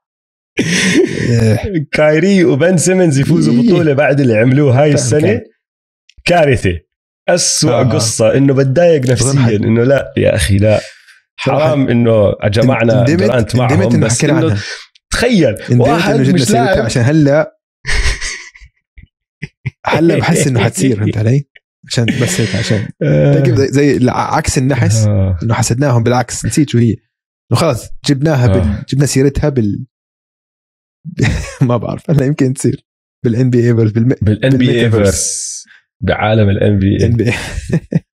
إيه. كايري وبن سيمنز يفوزوا إيه. بطولة بعد اللي عملوه هاي كان- السنة. كارثة. أسوأ آه. قصة إنه بتضايق نفسيا. إنه لا يا أخي لا حرام إنه جمعنا دورانت معهم إنه بس عنها تخيل واحد مش لاعب عشان هلا هلا بحس إنه حتصير فهمت علي؟ عشان بس هيك عشان تجيب زي, عكس النحس آه. إنه حسدناهم بالعكس نسيت شو هي إنه خلص جبناها بال... آه. جبنا سيرتها بال [laughs] ما بعرف هلا يمكن تصير بالان بي اي بالان بالان بي اي. فيرس بعالم الان بي اي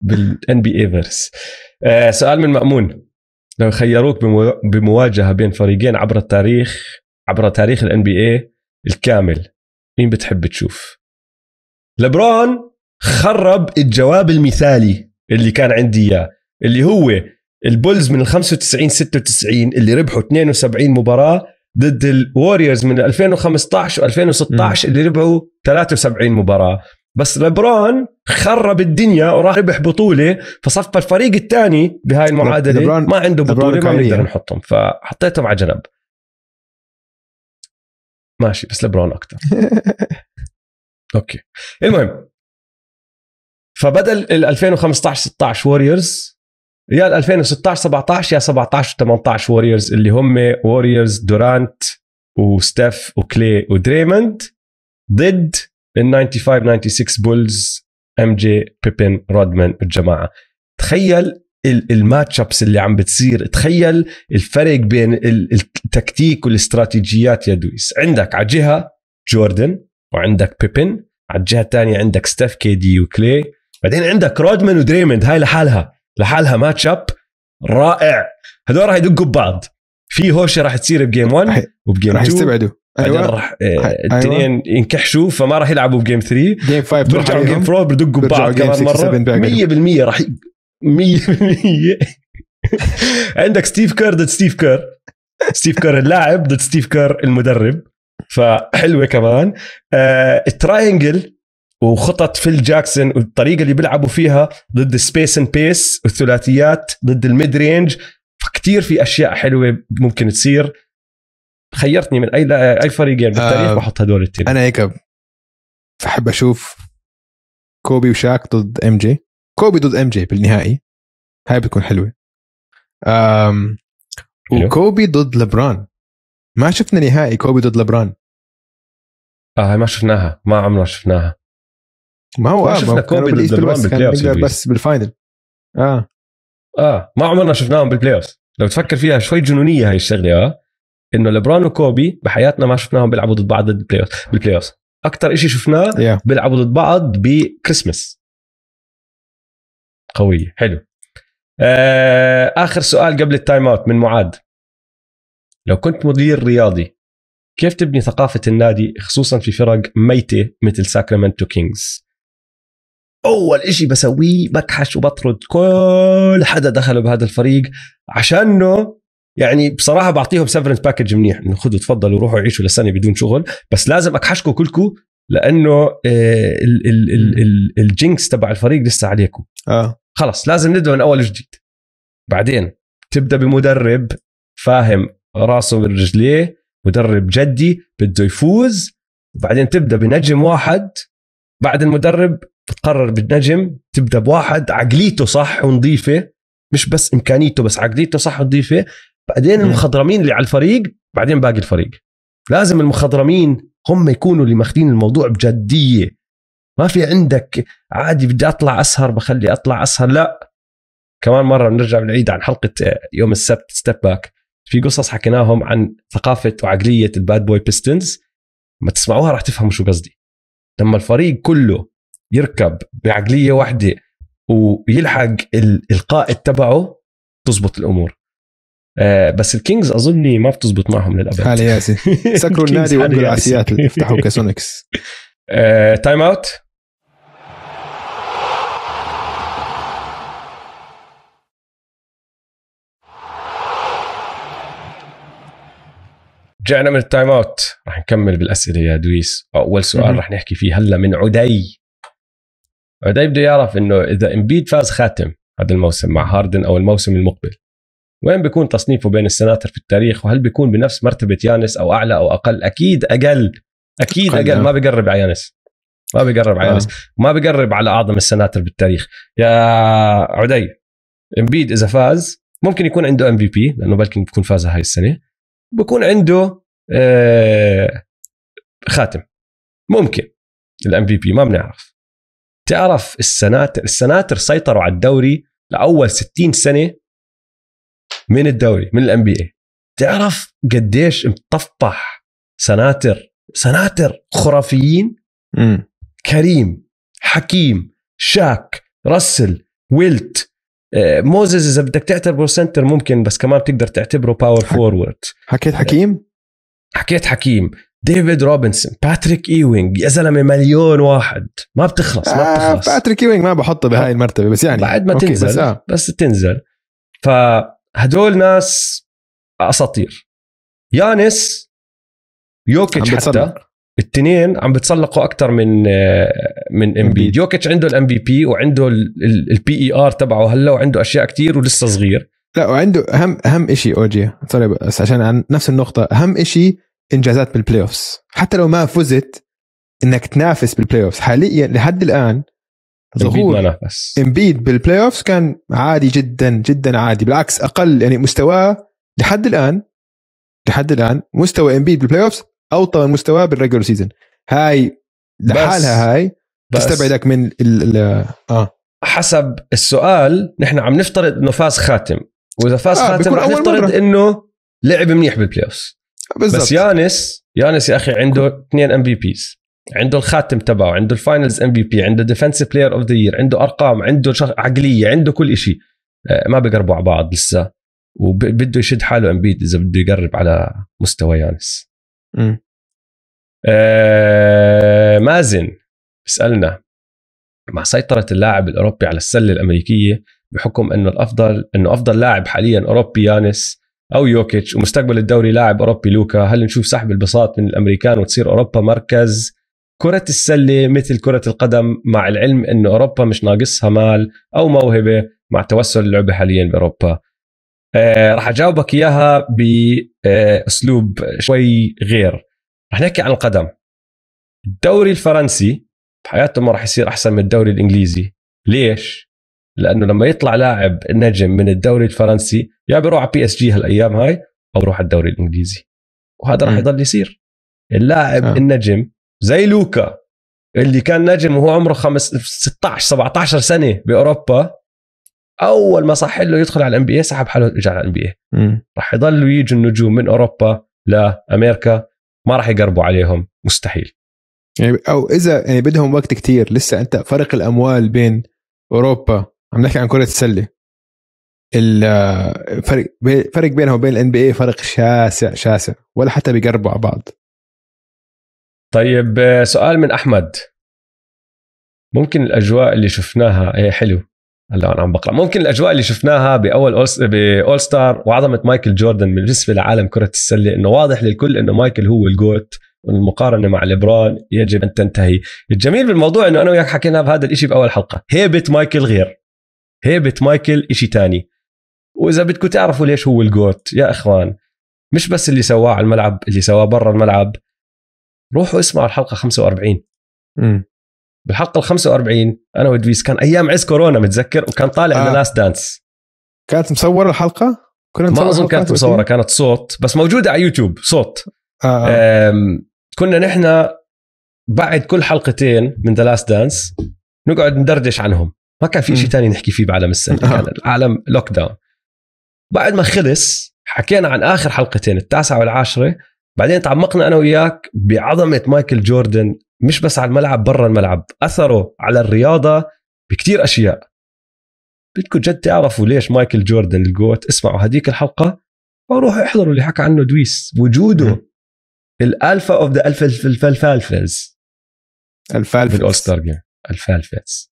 بالان بي اي فيرس آه سؤال من مأمون. لو خيروك بمو- بمواجهة بين فريقين عبر التاريخ عبر تاريخ ال NBA الكامل مين بتحب تشوف؟ لبرون خرب الجواب المثالي اللي كان عندي إياه اللي هو البولز من ال 95 96 اللي ربحوا 72 مباراة ضد الوريورز من 2015 و2016 اللي ربحوا 73 مباراة. بس لبرون خرب الدنيا وراح ربح بطولة فصفى الفريق الثاني بهاي المعادلة لبرون- ما عنده بطولة ما. بنقدر نحطهم. فحطيتهم على جنب. ماشي بس لبرون أكثر [laughs] okay. المهم. فبدل ال 2015 16 ووريرز يا ال 2016 17 يا 17 18 ووريرز اللي هم ووريرز دورانت وستيف وكلي ودريموند ضد ال 95 96 بولز MJ بيبن رودمان الجماعة. تخيل ال- ال matchups اللي عم بتصير. تخيل الفرق بين ال- التكتيك والاستراتيجيات يا دويس. عندك على جهة جوردن وعندك بيبن. على الجهة الثانية عندك ستيف KD وكلي. بعدين عندك رودمان ودريموند هاي لحالها. لحالها matchup رائع. هدول راح يدقوا ببعض. في هوشة راح تصير ب game 1 راح- وب game راح 2 يستبعدوا بعدين أيوه. راح أيوة. الاثنين ينكحشوا فما راح يلعبوا ب game 3 game 5 تروح برجعوا game عليهم. 4 بدقوا بيرجعوا ببعض كمان 6 مرة. 7 باقي 100% راح ي- 100% [laughs] عندك ستيف كير ضد ستيف كير. ستيف كير اللاعب ضد ستيف كير المدرب. فحلوة كمان. آه ال triangle وخطط فيل جاكسون والطريقة اللي بيلعبوا فيها ضد ال space and pace والثلاثيات ضد ال mid range فكتير في أشياء حلوة ممكن تصير. خيرتني من أي أي فريقين بالتاريخ آه، بحط هدول التنين. أنا هيك بحب أشوف كوبي وشاك ضد MJ. كوبي ضد MJ بالنهائي. هاي بتكون حلوة. أم حلو. وكوبي ضد لبران. ما شفنا نهائي كوبي ضد لبران. آه هاي ما شفناها. ما عمرنا شفناها. ما هو ما آه شفنا كوبي ضد لبران بال play بس بال final. آه. آه ما عمرنا شفناهم بال playoff لو تفكر فيها شوي جنونية هاي الشغلة آه. إنه لبران وكوبي بحياتنا ما شفناهم بيلعبوا ضد بعض بال playoff أكثر شيء شفناه يا بيلعبوا ضد بعض بكريسماس قوية حلو. آه آخر سؤال قبل ال timeout من معاد. لو كنت مدير رياضي كيف تبني ثقافة النادي خصوصا في فرق ميتة مثل ساكرامنتو كينجز أول إشي بسويه بكحش وبطرد كل حدا دخل بهذا الفريق عشانه يعني بصراحة بعطيهم severance package منيح. إنه خذوا تفضلوا روحوا عيشوا لسنة بدون شغل. بس لازم أكحشكم كلكم لأنه آه، ال- ال- ال- ال- ال jinx تبع الفريق لسه عليكم آه. خلص لازم نبدا من أول وجديد. بعدين تبدأ بمدرب فاهم راسه من رجليه مدرب جدي بده يفوز. وبعدين تبدأ بنجم واحد. بعد المدرب بتقرر بالنجم تبدأ بواحد. عقليته صح ونظيفة. مش بس إمكانيته بس عقليته صح ونظيفة. بعدين. المخضرمين اللي على الفريق بعدين باقي الفريق. لازم المخضرمين هم يكونوا اللي ماخذين الموضوع بجدية. ما في عندك عادي بدي أطلع أسهر بخلي أطلع أسهر. لا. كمان مرة بنرجع بنعيد عن حلقة يوم السبت Step Back في قصص حكيناهم عن ثقافة وعقلية ال Bad Boy Pistons ما تسمعوها راح تفهموا شو قصدي. لما الفريق كله يركب بعقلية واحدة ويلحق ال- القائد تبعه تزبط الأمور. آه بس الكينجز أظني ما بتزبط معهم للأبد. حالي ياسي [laughs] سكروا النادي وانقلوا على. سياتل [laughs] افتحوا ك Sonics آه، timeout رجعنا من ال timeout رح نكمل بالأسئلة يا دويس. أول سؤال. رح نحكي فيه هلا من عدي. عدي بده يعرف إنه إذا إمبيد فاز خاتم هذا الموسم مع هاردن أو الموسم المقبل. وين بيكون تصنيفه بين السناتر في التاريخ؟ وهل بيكون بنفس مرتبة يانس أو أعلى أو أقل؟ أكيد أقل. أكيد أقل، أقل. آه. ما بيقرب على يانس. ما بيقرب على آه. يانس. ما بيقرب على أعظم السناتر بالتاريخ. يا عدي إمبيد إذا فاز ممكن يكون عنده MVP لأنه بلكن بيكون فازها هاي السنة. بكون عنده آه خاتم. ممكن. ال MVP ما بنعرف. تعرف السناتر السناتر سيطروا على الدوري لأول 60 سنة من الدوري من ال NBA تعرف قديش مطفح سناتر سناتر خرافيين؟ مم. كريم حكيم شاك رسل ويلت آه، موزز إذا بدك تعتبره center ممكن بس كمان بتقدر تعتبره power forward حكيت حكيم؟ حكيت حكيم. ديفيد روبنسون باتريك ايوينج يا زلمة مليون واحد. ما بتخلص ما آه بتخلص. باتريك ايوينج ما بحطه بهاي المرتبة بس يعني. بعد ما okay، تنزل بس آه. بس تنزل. فهدول ناس أساطير. يانس يوكيتش حتى. التنين عم بتسلقوا أكثر من آه، من امبيد. يوكيتش عنده ال MVP وعنده ال PER تبعه هلا وعنده أشياء كتير ولسه صغير. لا وعنده أهم أهم شيء أوجي sorry بس عشان عن نفس النقطة أهم شيء إنجازات بال playoffs حتى لو ما فزت إنك تنافس بال playoffs حاليا لحد الآن ظهور امبيد بال playoffs كان عادي جدا جدا عادي بالعكس أقل يعني مستواه لحد الآن لحد الآن مستوى امبيد بال playoffs أوطى من مستواه بال regular season هاي لحالها هاي تستبعدك من ال ال آه. حسب السؤال نحن عم نفترض إنه فاز خاتم. وإذا فاز آه، خاتم رح نفترض مرة. إنه لعب منيح بال playoff بس يانس يانس يا أخي عنده اثنين MVPs عنده الخاتم تبعه عنده ال finals MVP عنده defensive player of the year عنده أرقام عنده شغ... عقلية عنده كل شيء ما بيقربوا على بعض لسه. وبده يشد حاله امبيد إذا بده يقرب على مستوى يانس. مم. آه مازن بيسالنا مع سيطرة اللاعب الأوروبي على السلة الأمريكية بحكم إنه الافضل إنه أفضل لاعب حاليا أوروبي يانس أو يوكيتش ومستقبل الدوري لاعب أوروبي لوكا هل نشوف سحب البساط من الأمريكان وتصير أوروبا مركز؟ كرة السلة مثل كرة القدم مع العلم إنه أوروبا مش ناقصها مال أو موهبة مع توسع اللعبة حاليا بأوروبا. آه راح أجاوبك إياها بأسلوب شوي غير. راح نحكي عن القدم. الدوري الفرنسي بحياته ما راح يصير أحسن من الدوري الإنجليزي. ليش؟ لأنه لما يطلع لاعب نجم من الدوري الفرنسي يا بيروح على PSG هالأيام هاي أو بيروح على الدوري الإنجليزي. وهذا مم. يضل يصير. اللاعب آه. النجم زي لوكا اللي كان نجم وهو عمره خمس 16 17 سنة بأوروبا أول ما صح له يدخل على ال NBA سحب حاله رجع على ال NBA. راح يضلوا يجوا النجوم من أوروبا لأمريكا ما راح يقربوا عليهم مستحيل. يعني أو إذا يعني بدهم وقت كتير لسه أنت فرق الأموال بين أوروبا عم نحكي عن كرة السلة. الفرق فرق بينها وبين ال NBA فرق شاسع شاسع ولا حتى بيقربوا على بعض. طيب آه، سؤال من أحمد. ممكن الأجواء اللي شفناها إيه حلو. هلا أنا عم بقرأ. ممكن الأجواء اللي شفناها ب All ب All-Star وعظمة مايكل جوردن بالنسبة لعالم كرة السلة إنه واضح للكل إنه مايكل هو ال GOAT والمقارنة مع ليبرون يجب أن تنتهي. الجميل بالموضوع إنه أنا وياك حكينا بهذا الشيء بأول حلقة. هيبة مايكل غير. هيبة مايكل شيء تاني. وإذا بدكم تعرفوا ليش هو ال GOAT يا إخوان مش بس اللي سواه على الملعب اللي سواه برا الملعب. روحوا اسمعوا الحلقة 45 مم. بالحلقة ال 45 أنا وادويس كان أيام عز كورونا متذكر وكان طالع آه. Last Dance كانت مصورة الحلقة كنا ما أظن كانت مصورة كانت صوت بس موجودة على يوتيوب صوت آه. آه. أم، كنا نحن بعد كل حلقتين من The Last Dance نقعد ندردش عنهم ما كان في شيء مم. تاني نحكي فيه بعالم السله آه. كان العالم lockdown بعد ما خلص حكينا عن آخر حلقتين التاسعة والعاشرة بعدين تعمقنا أنا وياك بعظمة مايكل جوردن مش بس على الملعب برا الملعب. أثره على الرياضة بكتير أشياء. بدكم جد تعرفوا ليش مايكل جوردن الجوت؟ اسمعوا هذيك الحلقة وروحوا احضروا اللي حكى عنه دويس. وجوده. الألفا اوف ذا الفالفلز الفالفل بالاول ستار جيم الفالفلز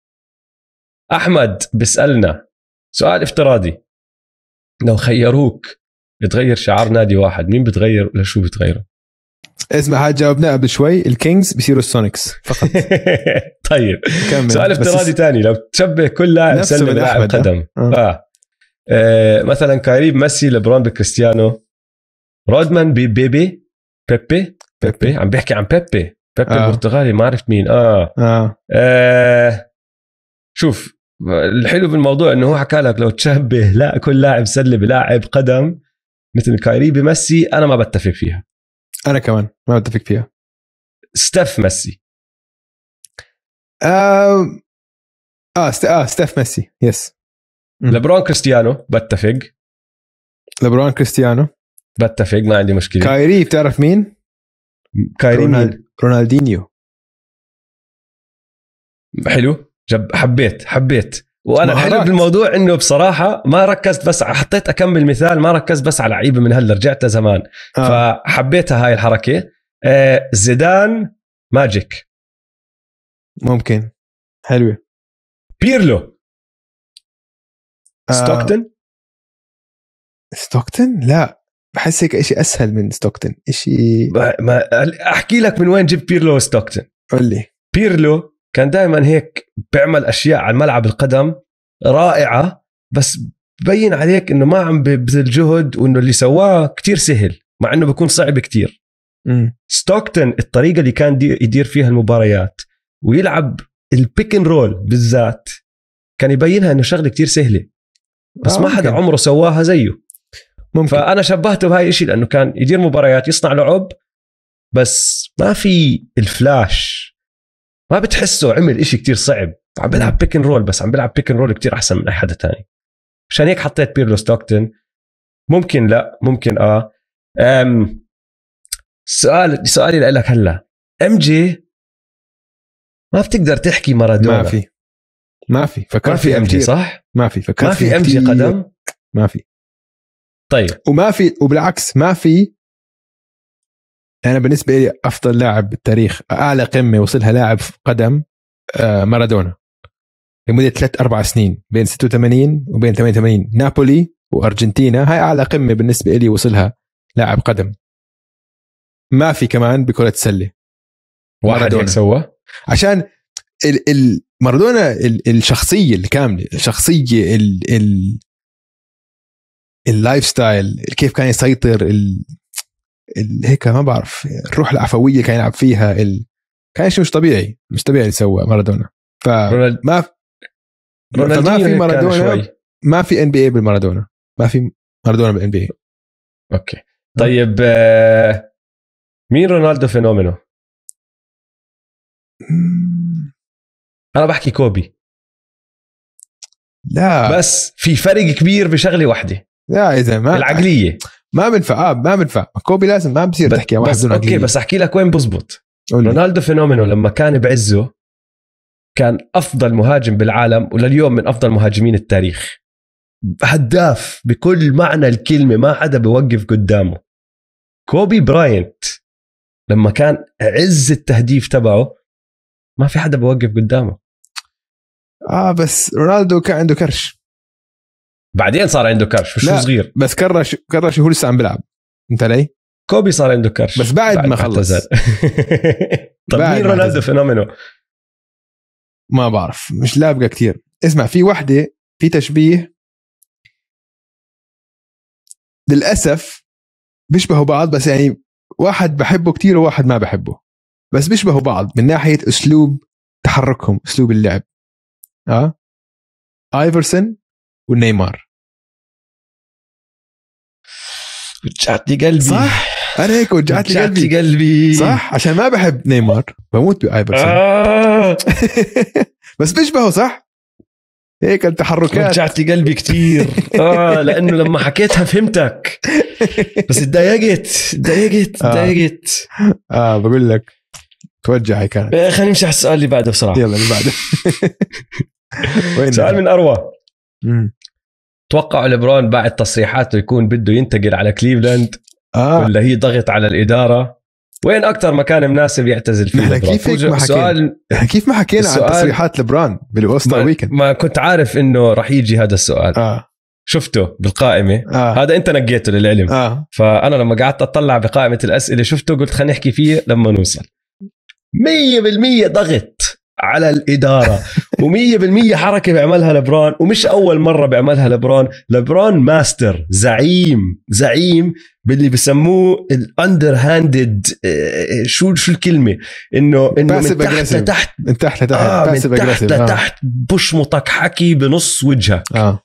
احمد بيسالنا سؤال افتراضي لو خيروك تغير شعار نادي واحد مين بتغير ولا شو بتغيره اسمع هاد جاوبناه قبل شوي ال Kings بيصيروا ال Sonics فقط [laughs] طيب كمل سؤال افتراضي ثاني لو تشبه كل لاعب سله بلاعب قدم آه. آه. آه. مثلا كايري بميسي لبرون بكريستيانو رودمان ببيبي بيبي بيبي عم بيحكي عن بيبي بيبي آه. آه. البرتغالي ما عرفت مين آه, آه آه. شوف الحلو بالموضوع إنه هو حكى لك لو تشبه لا كل لاعب سله بلاعب قدم مثل كايري بميسي أنا ما بتفق فيها. أنا كمان ما بتفق فيها. ستيف ميسي. آه آه, ست... آه ستيف ميسي yes. لبرون كريستيانو بتفق. لبرون كريستيانو. بتفق ما عندي مشكلة. كايري بتعرف مين؟ كايري مين؟ رونالد... رونالدينيو. حلو. جب حبيت حبيت. وأنا. الحلو بالموضوع إنه بصراحة ما ركزت بس حطيت أكمل مثال ما ركزت بس على لعيبة من هلا رجعت لزمان. آه. فحبيتها هاي الحركة. آه زيدان ماجيك. ممكن. حلوة. بيرلو. آه. ستوكتون ستوكتون لا. بحس هيك شيء أسهل من ستوكتون شيء ما- ما أحكي لك من وين جبت بيرلو وستوكتون قول لي. بيرلو كان دائما هيك بيعمل أشياء على ملعب القدم رائعة بس ببين عليك إنه ما عم ببذل جهد وإنه اللي سواه كتير سهل مع إنه بيكون صعب كتير. مم. ستوكتون الطريقة اللي كان دي- يدير فيها المباريات ويلعب ال pick and roll بالذات كان يبينها إنه شغلة كتير سهلة. بس آه، ما حدا. عمره سواها زيه. ممكن. فأنا شبهته بهاي الشيء لأنه كان يدير مباريات يصنع لعب بس ما في الفلاش ما بتحسه عمل إشي كتير صعب. عم بيلعب pick and roll بس عم بيلعب pick and roll كتير أحسن من أي حدا تاني. عشان هيك حطيت بيرلو ستوكتون. ممكن لا ممكن آه. أم سؤال سؤالي لك هلأ. إم جي ما بتقدر تحكي مارادونا. ما في. ما في. فكرت ما في MJ. صح؟ ما في. فكرت ما في MJ. قدم؟ ما في. طيب. وما في وبالعكس ما في أنا بالنسبة لي أفضل لاعب بالتاريخ أعلى قمة وصلها لاعب قدم آه، مارادونا. لمدة ثلاث أربع سنين بين 86 وبين 88 نابولي وأرجنتينا هاي أعلى قمة بالنسبة لي وصلها لاعب قدم. ما في كمان بكرة السله واحد مارادونا. هيك سوى؟ عشان ال ال مارادونا ال الشخصية الكاملة الشخصية ال ال ال lifestyle كيف كان يسيطر هيك ما بعرف الروح العفوية كان يلعب فيها ال كان شيء مش طبيعي مش طبيعي اللي سوى مارادونا. فما فما في مارادونا ما في NBA بالمارادونا. ما في مارادونا بالان بي اي أوكي. طيب آه، مين رونالدو فينومينو؟ أنا بحكي كوبي. لا. بس في فرق كبير بشغلة واحدة. لا إذا ما العقلية. ما بنفع. آه ما بنفع. كوبي لازم ما بصير تحكي واحد بس okay. بس أحكي لك وين بزبط. رونالدو فينومينو لما كان بعزه كان أفضل مهاجم بالعالم ولليوم من أفضل مهاجمين التاريخ. هداف بكل معنى الكلمة ما حدا بيوقف قدامه. كوبي براينت لما كان عز التهديف تبعه ما في حدا بيوقف قدامه. آه بس رونالدو كان عنده كرش. بعدين صار عنده كرش مش. صغير؟ بس كرش كرش وهو لسه عم بيلعب فهمت علي؟ كوبي صار عنده كرش. بس بعد ما خلص. [laughs] طب بعد مين رونالدو. فينومينو؟ ما بعرف مش لابقة كتير. اسمع في وحدة في تشبيه. للأسف بيشبهوا بعض بس يعني واحد بحبه كتير وواحد ما بحبه. بس بيشبهوا بعض من ناحية أسلوب تحركهم أسلوب اللعب. آه؟ آيفرسون؟ ونيمار. وجعت لي قلبي. صح؟ أنا هيك وجعت لي وجعت قلبي. قلبي. صح؟ عشان ما بحب نيمار بموت بآيفرسون آه. [laughs] بس بيشبهوا صح؟ هيك التحركات. وجعت لي قلبي كثير [laughs] آه لأنه لما حكيتها فهمتك. بس تضايقت تضايقت آه. تضايقت آه بقول لك توجع هي كانت آه، خلينا نمشي على السؤال اللي بعده بسرعة يلا اللي بعده. [laughs] سؤال من أروى. توقعوا ليبرون بعد تصريحاته يكون بده ينتقل على كليفلاند؟ آه. ولا هي ضغط على الإدارة؟ وين أكثر مكان مناسب يعتزل فيه نحن؟ كيف هيك ما حكينا؟ سؤال [laughs] كيف ما حكينا عن تصريحات لبران بال All-Star weekend ما كنت عارف إنه راح يجي هذا السؤال. آه. شفته بالقائمة. آه. هذا أنت نقيته للعلم. آه. فأنا لما قعدت أطلع بقائمة الأسئلة شفته قلت خلينا نحكي فيه لما نوصل. 100% ضغط. على الإدارة و100% حركة بيعملها لبران ومش أول مرة بيعملها لبران لبران ماستر زعيم زعيم باللي بسموه ال underhanded شو شو الكلمة انه إنه من تحت. لتحت من تحت لتحت آه من تحت. آه. لتحت بشمطك حكي بنص وجهك آه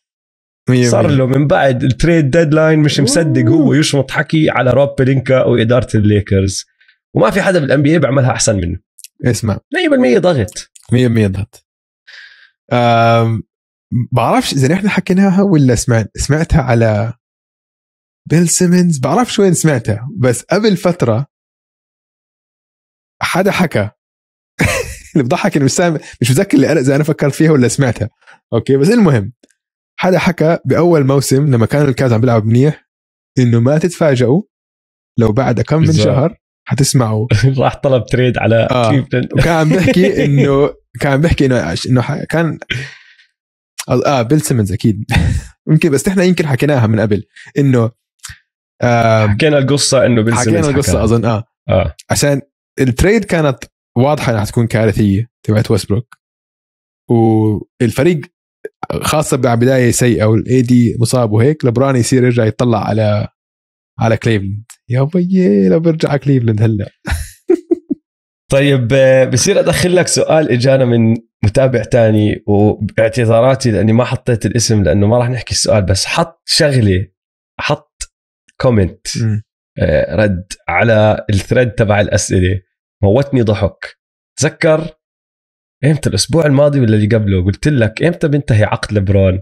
مية صار. له من بعد ال trade deadline مش مصدق هو يشمط حكي على روب بلينكا وإدارة الليكرز وما في حدا بال NBA بيعملها أحسن منه اسمع. 100% ضغط. 100% ضغط. بعرفش إذا نحن حكيناها ولا سمعت سمعتها على بيل سيمنز؟ بعرفش وين سمعتها بس قبل فترة حدا حكى. [laughs] اللي بضحك انه مش سامع مش متذكر اللي أنا إذا أنا فكرت فيها ولا سمعتها. أوكي بس المهم حدا حكى بأول موسم لما كانوا الكافز عم بيلعبوا منيح إنه ما تتفاجئوا لو بعد كم من. شهر حتسمعوا. [laughs] راح طلب trade على آه. كليفلاند [laughs] وكان عم بيحكي انه كان عم بيحكي انه إنه ح- كان آه بيل سيمنز أكيد. [laughs] يمكن بس إحنا يمكن حكيناها من قبل. إنه آه حكينا القصة إنه حكينا سيمنز القصة حكاها. أظن آه. آه. عشان ال trade كانت واضحة إنها حتكون كارثية تبعت ويستبروك والفريق خاصة ببدايه سيئة وال AD مصاب وهيك لبران يصير يرجع يطلع على على كليفلاند يا بيي لو بيرجع على كليفلاند هلأ. [laughs] طيب آه، بصير أدخل لك سؤال إجانا من متابع تاني وباعتذاراتي لأني ما حطيت الاسم لأنه ما راح نحكي السؤال بس حط شغله حط comment آه، رد على ال thread تبع الأسئلة. موتني ضحك. تذكر إمتى الأسبوع الماضي ولا اللي قبله؟ قلت لك إمتى بينتهي عقد لبرون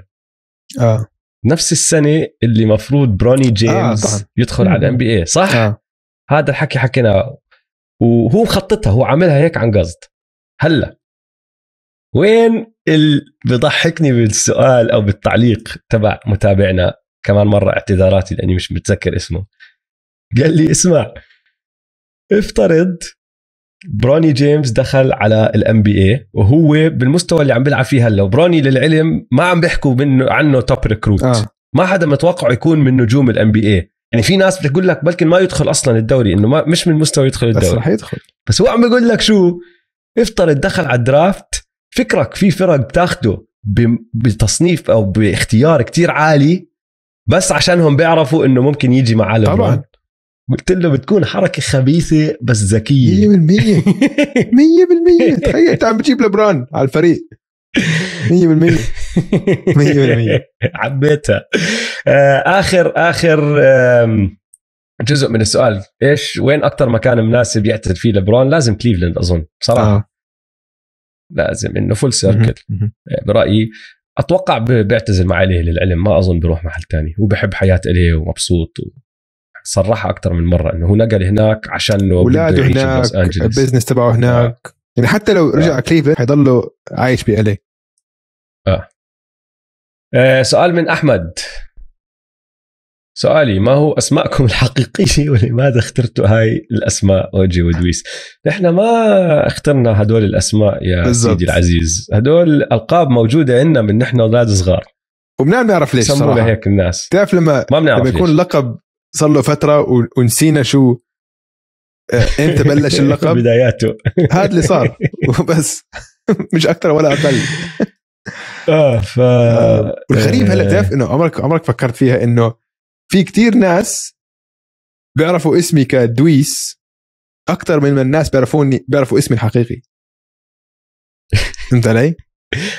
آه. نفس السنة اللي مفروض بروني جيمس طبعاً. آه يدخل على ال NBA صح؟ آه. هذا الحكي حكيناه وهو مخططها هو عاملها هيك عن قصد. هلا وين اللي بضحكني بالسؤال أو بالتعليق تبع متابعنا كمان مرة اعتذاراتي لأني مش متذكر اسمه. قال لي اسمع افترض بروني جيمس دخل على ال NBA وهو بالمستوى اللي عم بيلعب فيه هلا. وبروني للعلم ما عم بيحكوا منه عنه top recruit آه. ما حدا متوقع يكون من نجوم الام بي اي يعني في ناس بتقول لك بلكن ما يدخل أصلا الدوري إنه ما مش من مستوى يدخل بس الدوري. رح يدخل. بس هو عم بيقول لك شو؟ افترض دخل على الدرافت فكرك في فرق بتاخده بتصنيف أو باختيار كتير عالي بس عشانهم بيعرفوا إنه ممكن يجي لبرون طبعا. قلت له بتكون حركة خبيثة بس ذكية. 100% 100% [laughs] تخيل انت عم بتجيب لبران على الفريق. 100% 100% حبيتها. آه، آخر آخر جزء من السؤال. إيش وين أكثر مكان مناسب يعتزل فيه لبرون لازم كليفلاند أظن. صراحة. آه. لازم إنه full circle مهم. برأيي. أتوقع بيعتزل مع LA للعلم ما أظن بيروح محل تاني. هو بحب حياة LA ومبسوط و... صرحها أكثر من مرة إنه هو نقل هناك اولاده بده يعيش هناك ال business تبعه هناك. يعني حتى لو رجع آه. كليفلاند حيضله عايش بي آه. سؤال من أحمد. سؤالي ما هو أسماءكم [laughs] الحقيقية ولماذا اخترتوا هاي الأسماء؟ اوجي ودويس؟ نحن ما اخترنا هدول الأسماء يا بالضبط. سيدي العزيز، هدول ألقاب موجودة عندنا من نحن أولاد صغار، وبنعرف نعرف ليش سمونا صراحة. هيك الناس، تعرف لما ما بنعرف لما يكون ليش. لقب صار له فترة ونسينا شو آه، إمتى بلش [laughs] اللقب؟ بداياته. [laughs] هذا اللي صار. وبس. [laughs] مش أكثر ولا أقل. آه ف والغريب هلا آه، تعرف إنه عمرك عمرك فكرت فيها إنه في كتير ناس بيعرفوا اسمي كدويس أكثر من ما الناس بيعرفوني بيعرفوا اسمي الحقيقي. فهمت علي؟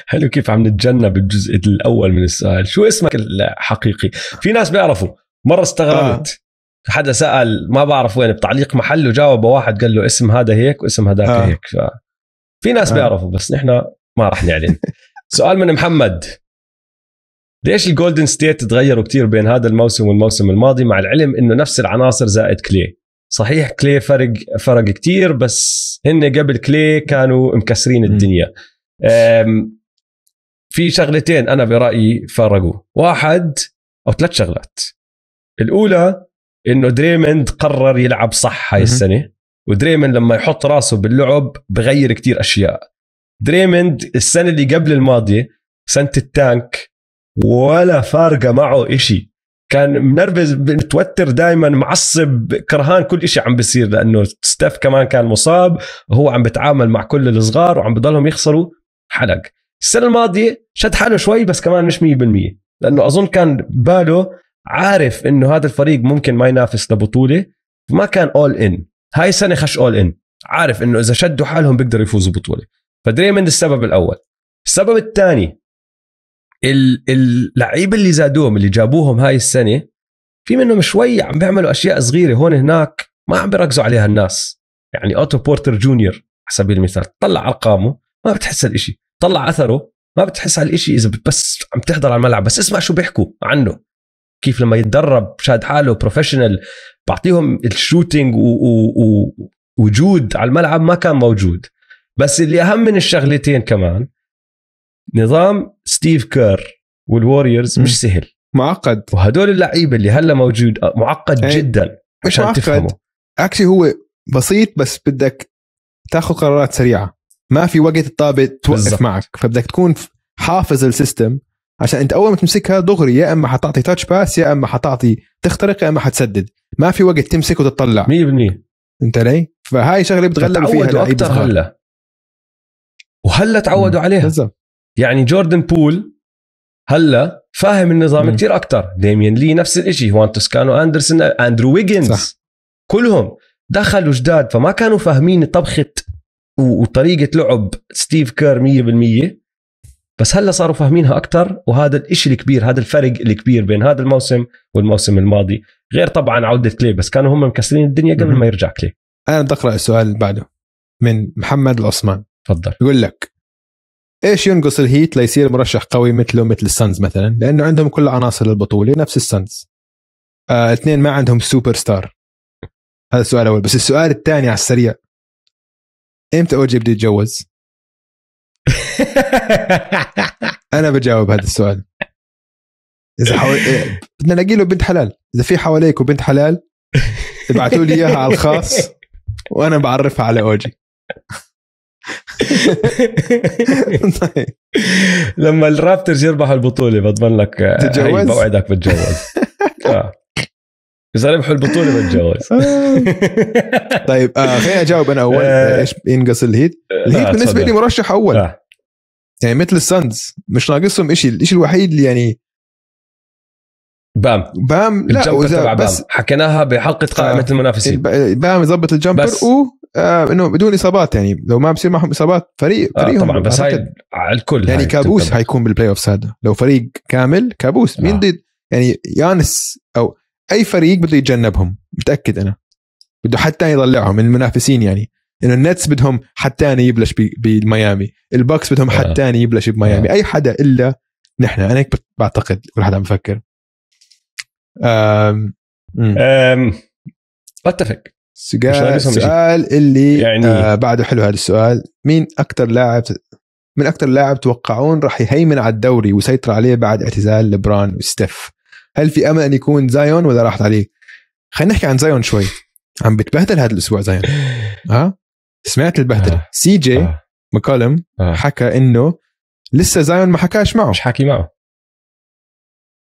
حلو كيف عم نتجنب الجزء الأول من السؤال. شو اسمك الحقيقي؟ في ناس بيعرفوا. مرة استغربت آه. حدا سأل ما بعرف وين بتعليق محل وجاوب واحد قال له اسم هذا هيك واسم هذاك آه. هيك ف... في ناس آه. بيعرفوا بس نحن ما راح نعلن [laughs] سؤال من محمد ليش الجولدن ستيت تغيروا كتير بين هذا الموسم والموسم الماضي مع العلم إنه نفس العناصر زائد كلاي صحيح كلاي فرق فرق كتير بس هن قبل كلاي كانوا مكسرين. الدنيا في شغلتين أنا برأيي فرقوا واحد أو ثلاث شغلات الأولى إنه دريموند قرر يلعب صح هاي. السنة ودريموند لما يحط راسه باللعب بغير كتير أشياء. دريموند السنة اللي قبل الماضية سنة ال tank ولا فارقة معه إشي. كان منرفز متوتر دائما معصب كرهان كل إشي عم بيصير لأنه ستيف كمان كان مصاب وهو عم بتعامل مع كل الصغار وعم بضلهم يخسروا حلق. السنة الماضية شد حاله شوي بس كمان مش 100% لأنه أظن كان باله عارف إنه هذا الفريق ممكن ما ينافس لبطولة؟ ما كان اول ان هاي السنة خش اول ان عارف إنه إذا شدوا حالهم بيقدروا يفوزوا بطولة. فدريمند السبب الأول. السبب الثاني اللعيبه اللي زادوهم اللي جابوهم هاي السنة في منهم شوي عم بيعملوا أشياء صغيرة هون هناك ما عم بيركزوا عليها الناس. يعني أوتو بورتر جونيور على سبيل المثال طلع أرقامه ما بتحس الاشي طلع أثره ما بتحس على الاشي اذا بس عم تحضر على الملعب بس اسمع شو بيحكوا عنه. كيف لما يتدرب شاد حاله professional بعطيهم ال shooting ووجود على الملعب ما كان موجود. بس اللي أهم من الشغلتين كمان نظام ستيف كير والوريورز مش سهل. معقد. وهدول اللعيبة اللي هلا موجود معقد أي. جدا مش عشان معقد. تفهمه actually هو بسيط بس بدك تاخذ قرارات سريعة. ما في وقت الطابة توقف. بالزبط. معك. فبدك تكون حافظ ال system. عشان انت اول ما تمسكها دغري يا اما حتعطي touch pass يا اما حتعطي تخترق يا اما حتسدد. ما في وقت تمسك وتطلع. 100% انت علي؟ فهاي شغلة بتغلبوا فيها أكثر. هلا. وهلا تعودوا. عليها. بالضبط. يعني جوردن بول هلا فاهم النظام مم. كتير أكثر ديميان لي نفس الشيء خوان توسكانو أندرسون أندرو ويجنز. صح. كلهم دخلوا جداد فما كانوا فاهمين طبخة وطريقة لعب ستيف كير 100% بس هلا صاروا فاهمينها أكثر وهذا الشيء الكبير هذا الفرق الكبير بين هذا الموسم والموسم الماضي. غير طبعا عودة كلي بس كانوا هم مكسرين الدنيا قبل. ما يرجع كلي. أنا بدي أقرأ السؤال اللي بعده من محمد العثمان. تفضل. يقول لك إيش ينقص الهيت ليصير مرشح قوي مثله مثل السانز مثلا؟ لأنه عندهم كل عناصر البطولة نفس السانز. آه اثنين ما عندهم سوبر ستار. هذا السؤال الأول. بس السؤال الثاني على السريع. إمتى أوجي بده يتجوز؟ [laughs] أنا بجاوب هذا السؤال إذا. إيه، بدنا نلاقي له بنت حلال إذا في حواليك بنت حلال ابعتوا لي إياها على الخاص وأنا بعرفها على أوجي طيب [laughs] لما الرابتورز يربحوا البطولة بضمن لك آه، تتجوز؟ بوعدك بتجوز [laughs] آه. إذا ربحوا البطولة بتجوز طيب آه خليني أجاوب أنا أول آه. إيش ينقص الهيت الهيت آه، بالنسبة. لي مرشح أول آه. يعني مثل السانز مش ناقصهم شيء الشيء الوحيد اللي يعني بام بام لا بام بس حكيناها بحلقة قائمة آه. المنافسين بام يظبط الجمبر بس. و آه إنه بدون إصابات يعني لو ما بصير معهم إصابات فريق آه فريقهم طبعا بس. هاي على الكل يعني هاي كابوس بتنطبق. حيكون بالبلاي اوف هذا لو فريق كامل كابوس مين آه. يعني يانس أو أي فريق بده يتجنبهم متأكد أنا بده ثاني يطلعهم من المنافسين يعني إنه النتس بدهم حد ثاني يبلش ب- بميامي. البوكس بدهم آه. حد ثاني يبلش بميامي. أي حدا إلا نحن. أنا هيك بعتقد كل حدا عم بفكر آم، مم. أم، اتفق إشي. السؤال اللي يعني- يعني آه بعده حلو هذا السؤال. مين أكثر لاعب من أكثر لاعب تتوقعون راح يهيمن على الدوري ويسيطر عليه بعد اعتزال لبران وستيف؟ هل في أمل أن يكون زايون ولا راحت عليه؟ خلينا نحكي عن زايون شوي. عم بتبهدل هذا الأسبوع زايون. [laughs] ها؟ سمعت البهدله آه. سي جي آه. مكالم آه. حكى إنه لسه زايون ما حكاش معه. مش حاكي معه.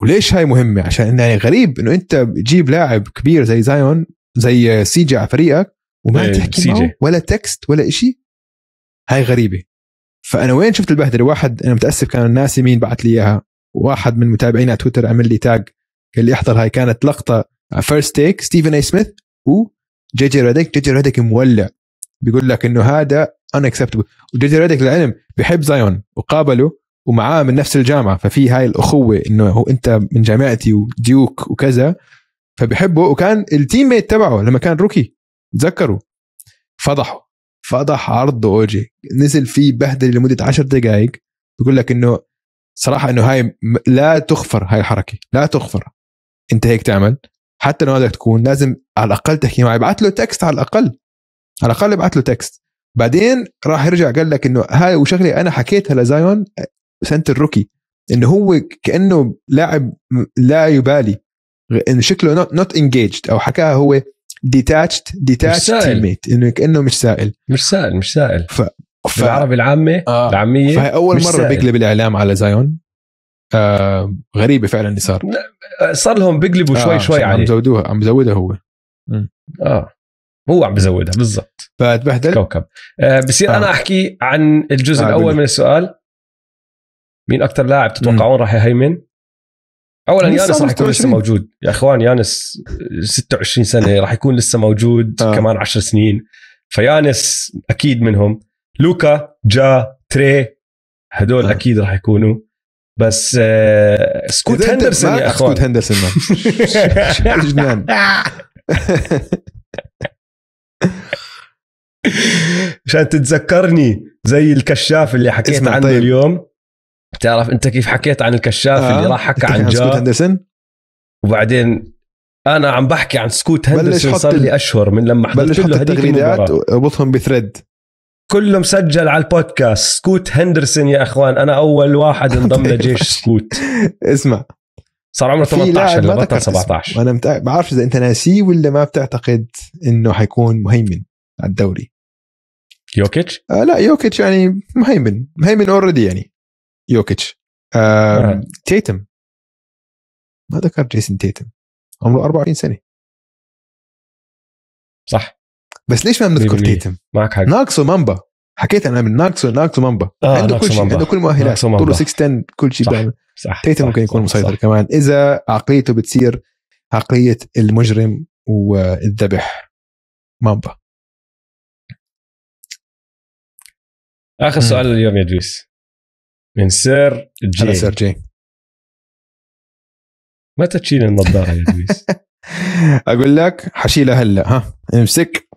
وليش هاي مهمة؟ عشان يعني غريب إنه أنت بتجيب لاعب كبير زي زايون زي سي جي على فريقك وما إيه، تحكيش معه. ولا text ولا إشي؟ هاي غريبة. فأنا وين شفت البهدله واحد أنا متأسف كان ناسي مين بعت لي إياها. واحد من متابعينا على تويتر عمل لي tag قال لي احضر هاي كانت لقطة First Take ستيفن أي سميث و جي جي ريديك. جي جي ريديك مولع. بيقول لك إنه هذا unacceptable. وجي جي ريديك للعلم بيحب زايون وقابله ومعاه من نفس الجامعة ففي هاي الأخوة إنه هو أنت من جامعتي وديوك وكذا فبحبه وكان ال teammate تبعه لما كان rookie تذكروا؟ فضحوا فضح عرضه أوجي. نزل فيه بهدل لمدة عشر دقائق بيقول لك إنه صراحة إنه هاي لا تغفر هاي الحركة. لا تغفر. أنت هيك تعمل. حتى لو بدك تكون لازم على الأقل تحكي معي. ابعت له text على الأقل. على الاقل ابعت له text. بعدين راح يرجع قال لك إنه هاي وشغله أنا حكيتها لزايون سنة ال rookie إنه هو كأنه لاعب م- لا يبالي انه شكله not engaged أو حكاها هو detached detached. teammate إنه كأنه مش سائل. مش سائل مش سائل. ف... بالعربي العامة آه. العامية فهي أول مرة سائل. بيقلب الإعلام على زايون. آه غريبة فعلا اللي صار. صار لهم بيقلبوا شوي آه شوي عم عليه. بزودوها عم بزودها هو. آه. هو عم بزودها بالضبط. فتبهدل كوكب. آه بصير آه. أنا أحكي عن الجزء آه، الأول. من السؤال. مين أكثر لاعب تتوقعون راح يهيمن؟ اولا يانس راح يكون لسه 26. موجود. يا إخوان يانس 26 سنة راح يكون لسه موجود آه. كمان 10 سنين. فيانس أكيد منهم. لوكا جا هدول آه. أكيد راح يكونوا. بس آه سكوت هندرسون يا إخوان. سكوت هندرسون [laughs] [laughs] [laughs] عشان تتذكرني زي الكشاف اللي حكيت اسمع عنه طيب. اليوم. بتعرف انت كيف حكيت عن الكشاف آه، اللي راح حكى عن سكوت جا هندرسون وبعدين أنا عم بحكي عن سكوت هندرسون صار لي أشهر من لما حضرت له هذيك التغريدات المباراه واربطهم ب thread. كله مسجل على البودكاست سكوت هندرسون يا إخوان أنا أول واحد انضم [laughs] لجيش سكوت. اسمع. صار عمره في 18 لاعب ما لبطل ذكرت اسمه. 17 وأنا متأ... بعرفش إذا أنت ناسيه ولا ما بتعتقد إنه حيكون مهيمن على الدوري. يوكيتش؟ آه لا يوكيتش يعني مهيمن مهيمن already يعني. يوكيتش. آه آه. تيتم. ما ذكر جيسون تيتم. عمره 24 سنة. صح. بس ليش ما بنذكر 100%. تيتم؟ معك حق. ناقصه مامبا. حكيت أنا من ناقصه ناقصه مامبا. آه، عنده كل شيء. عنده كل المؤهلات. طوله 6 كل شيء صح. بيعمل. صح تيتم صح، ممكن يكون صح، مسيطر صح. كمان. إذا عقليته بتصير عقلية المجرم والذبح. مامبا. آخر. سؤال اليوم يا دويس. من سير هلا جي سيرجي متى تشيل النظاره يا دويس؟ [laughs] أقول لك حشيلها هلا ها. امسك.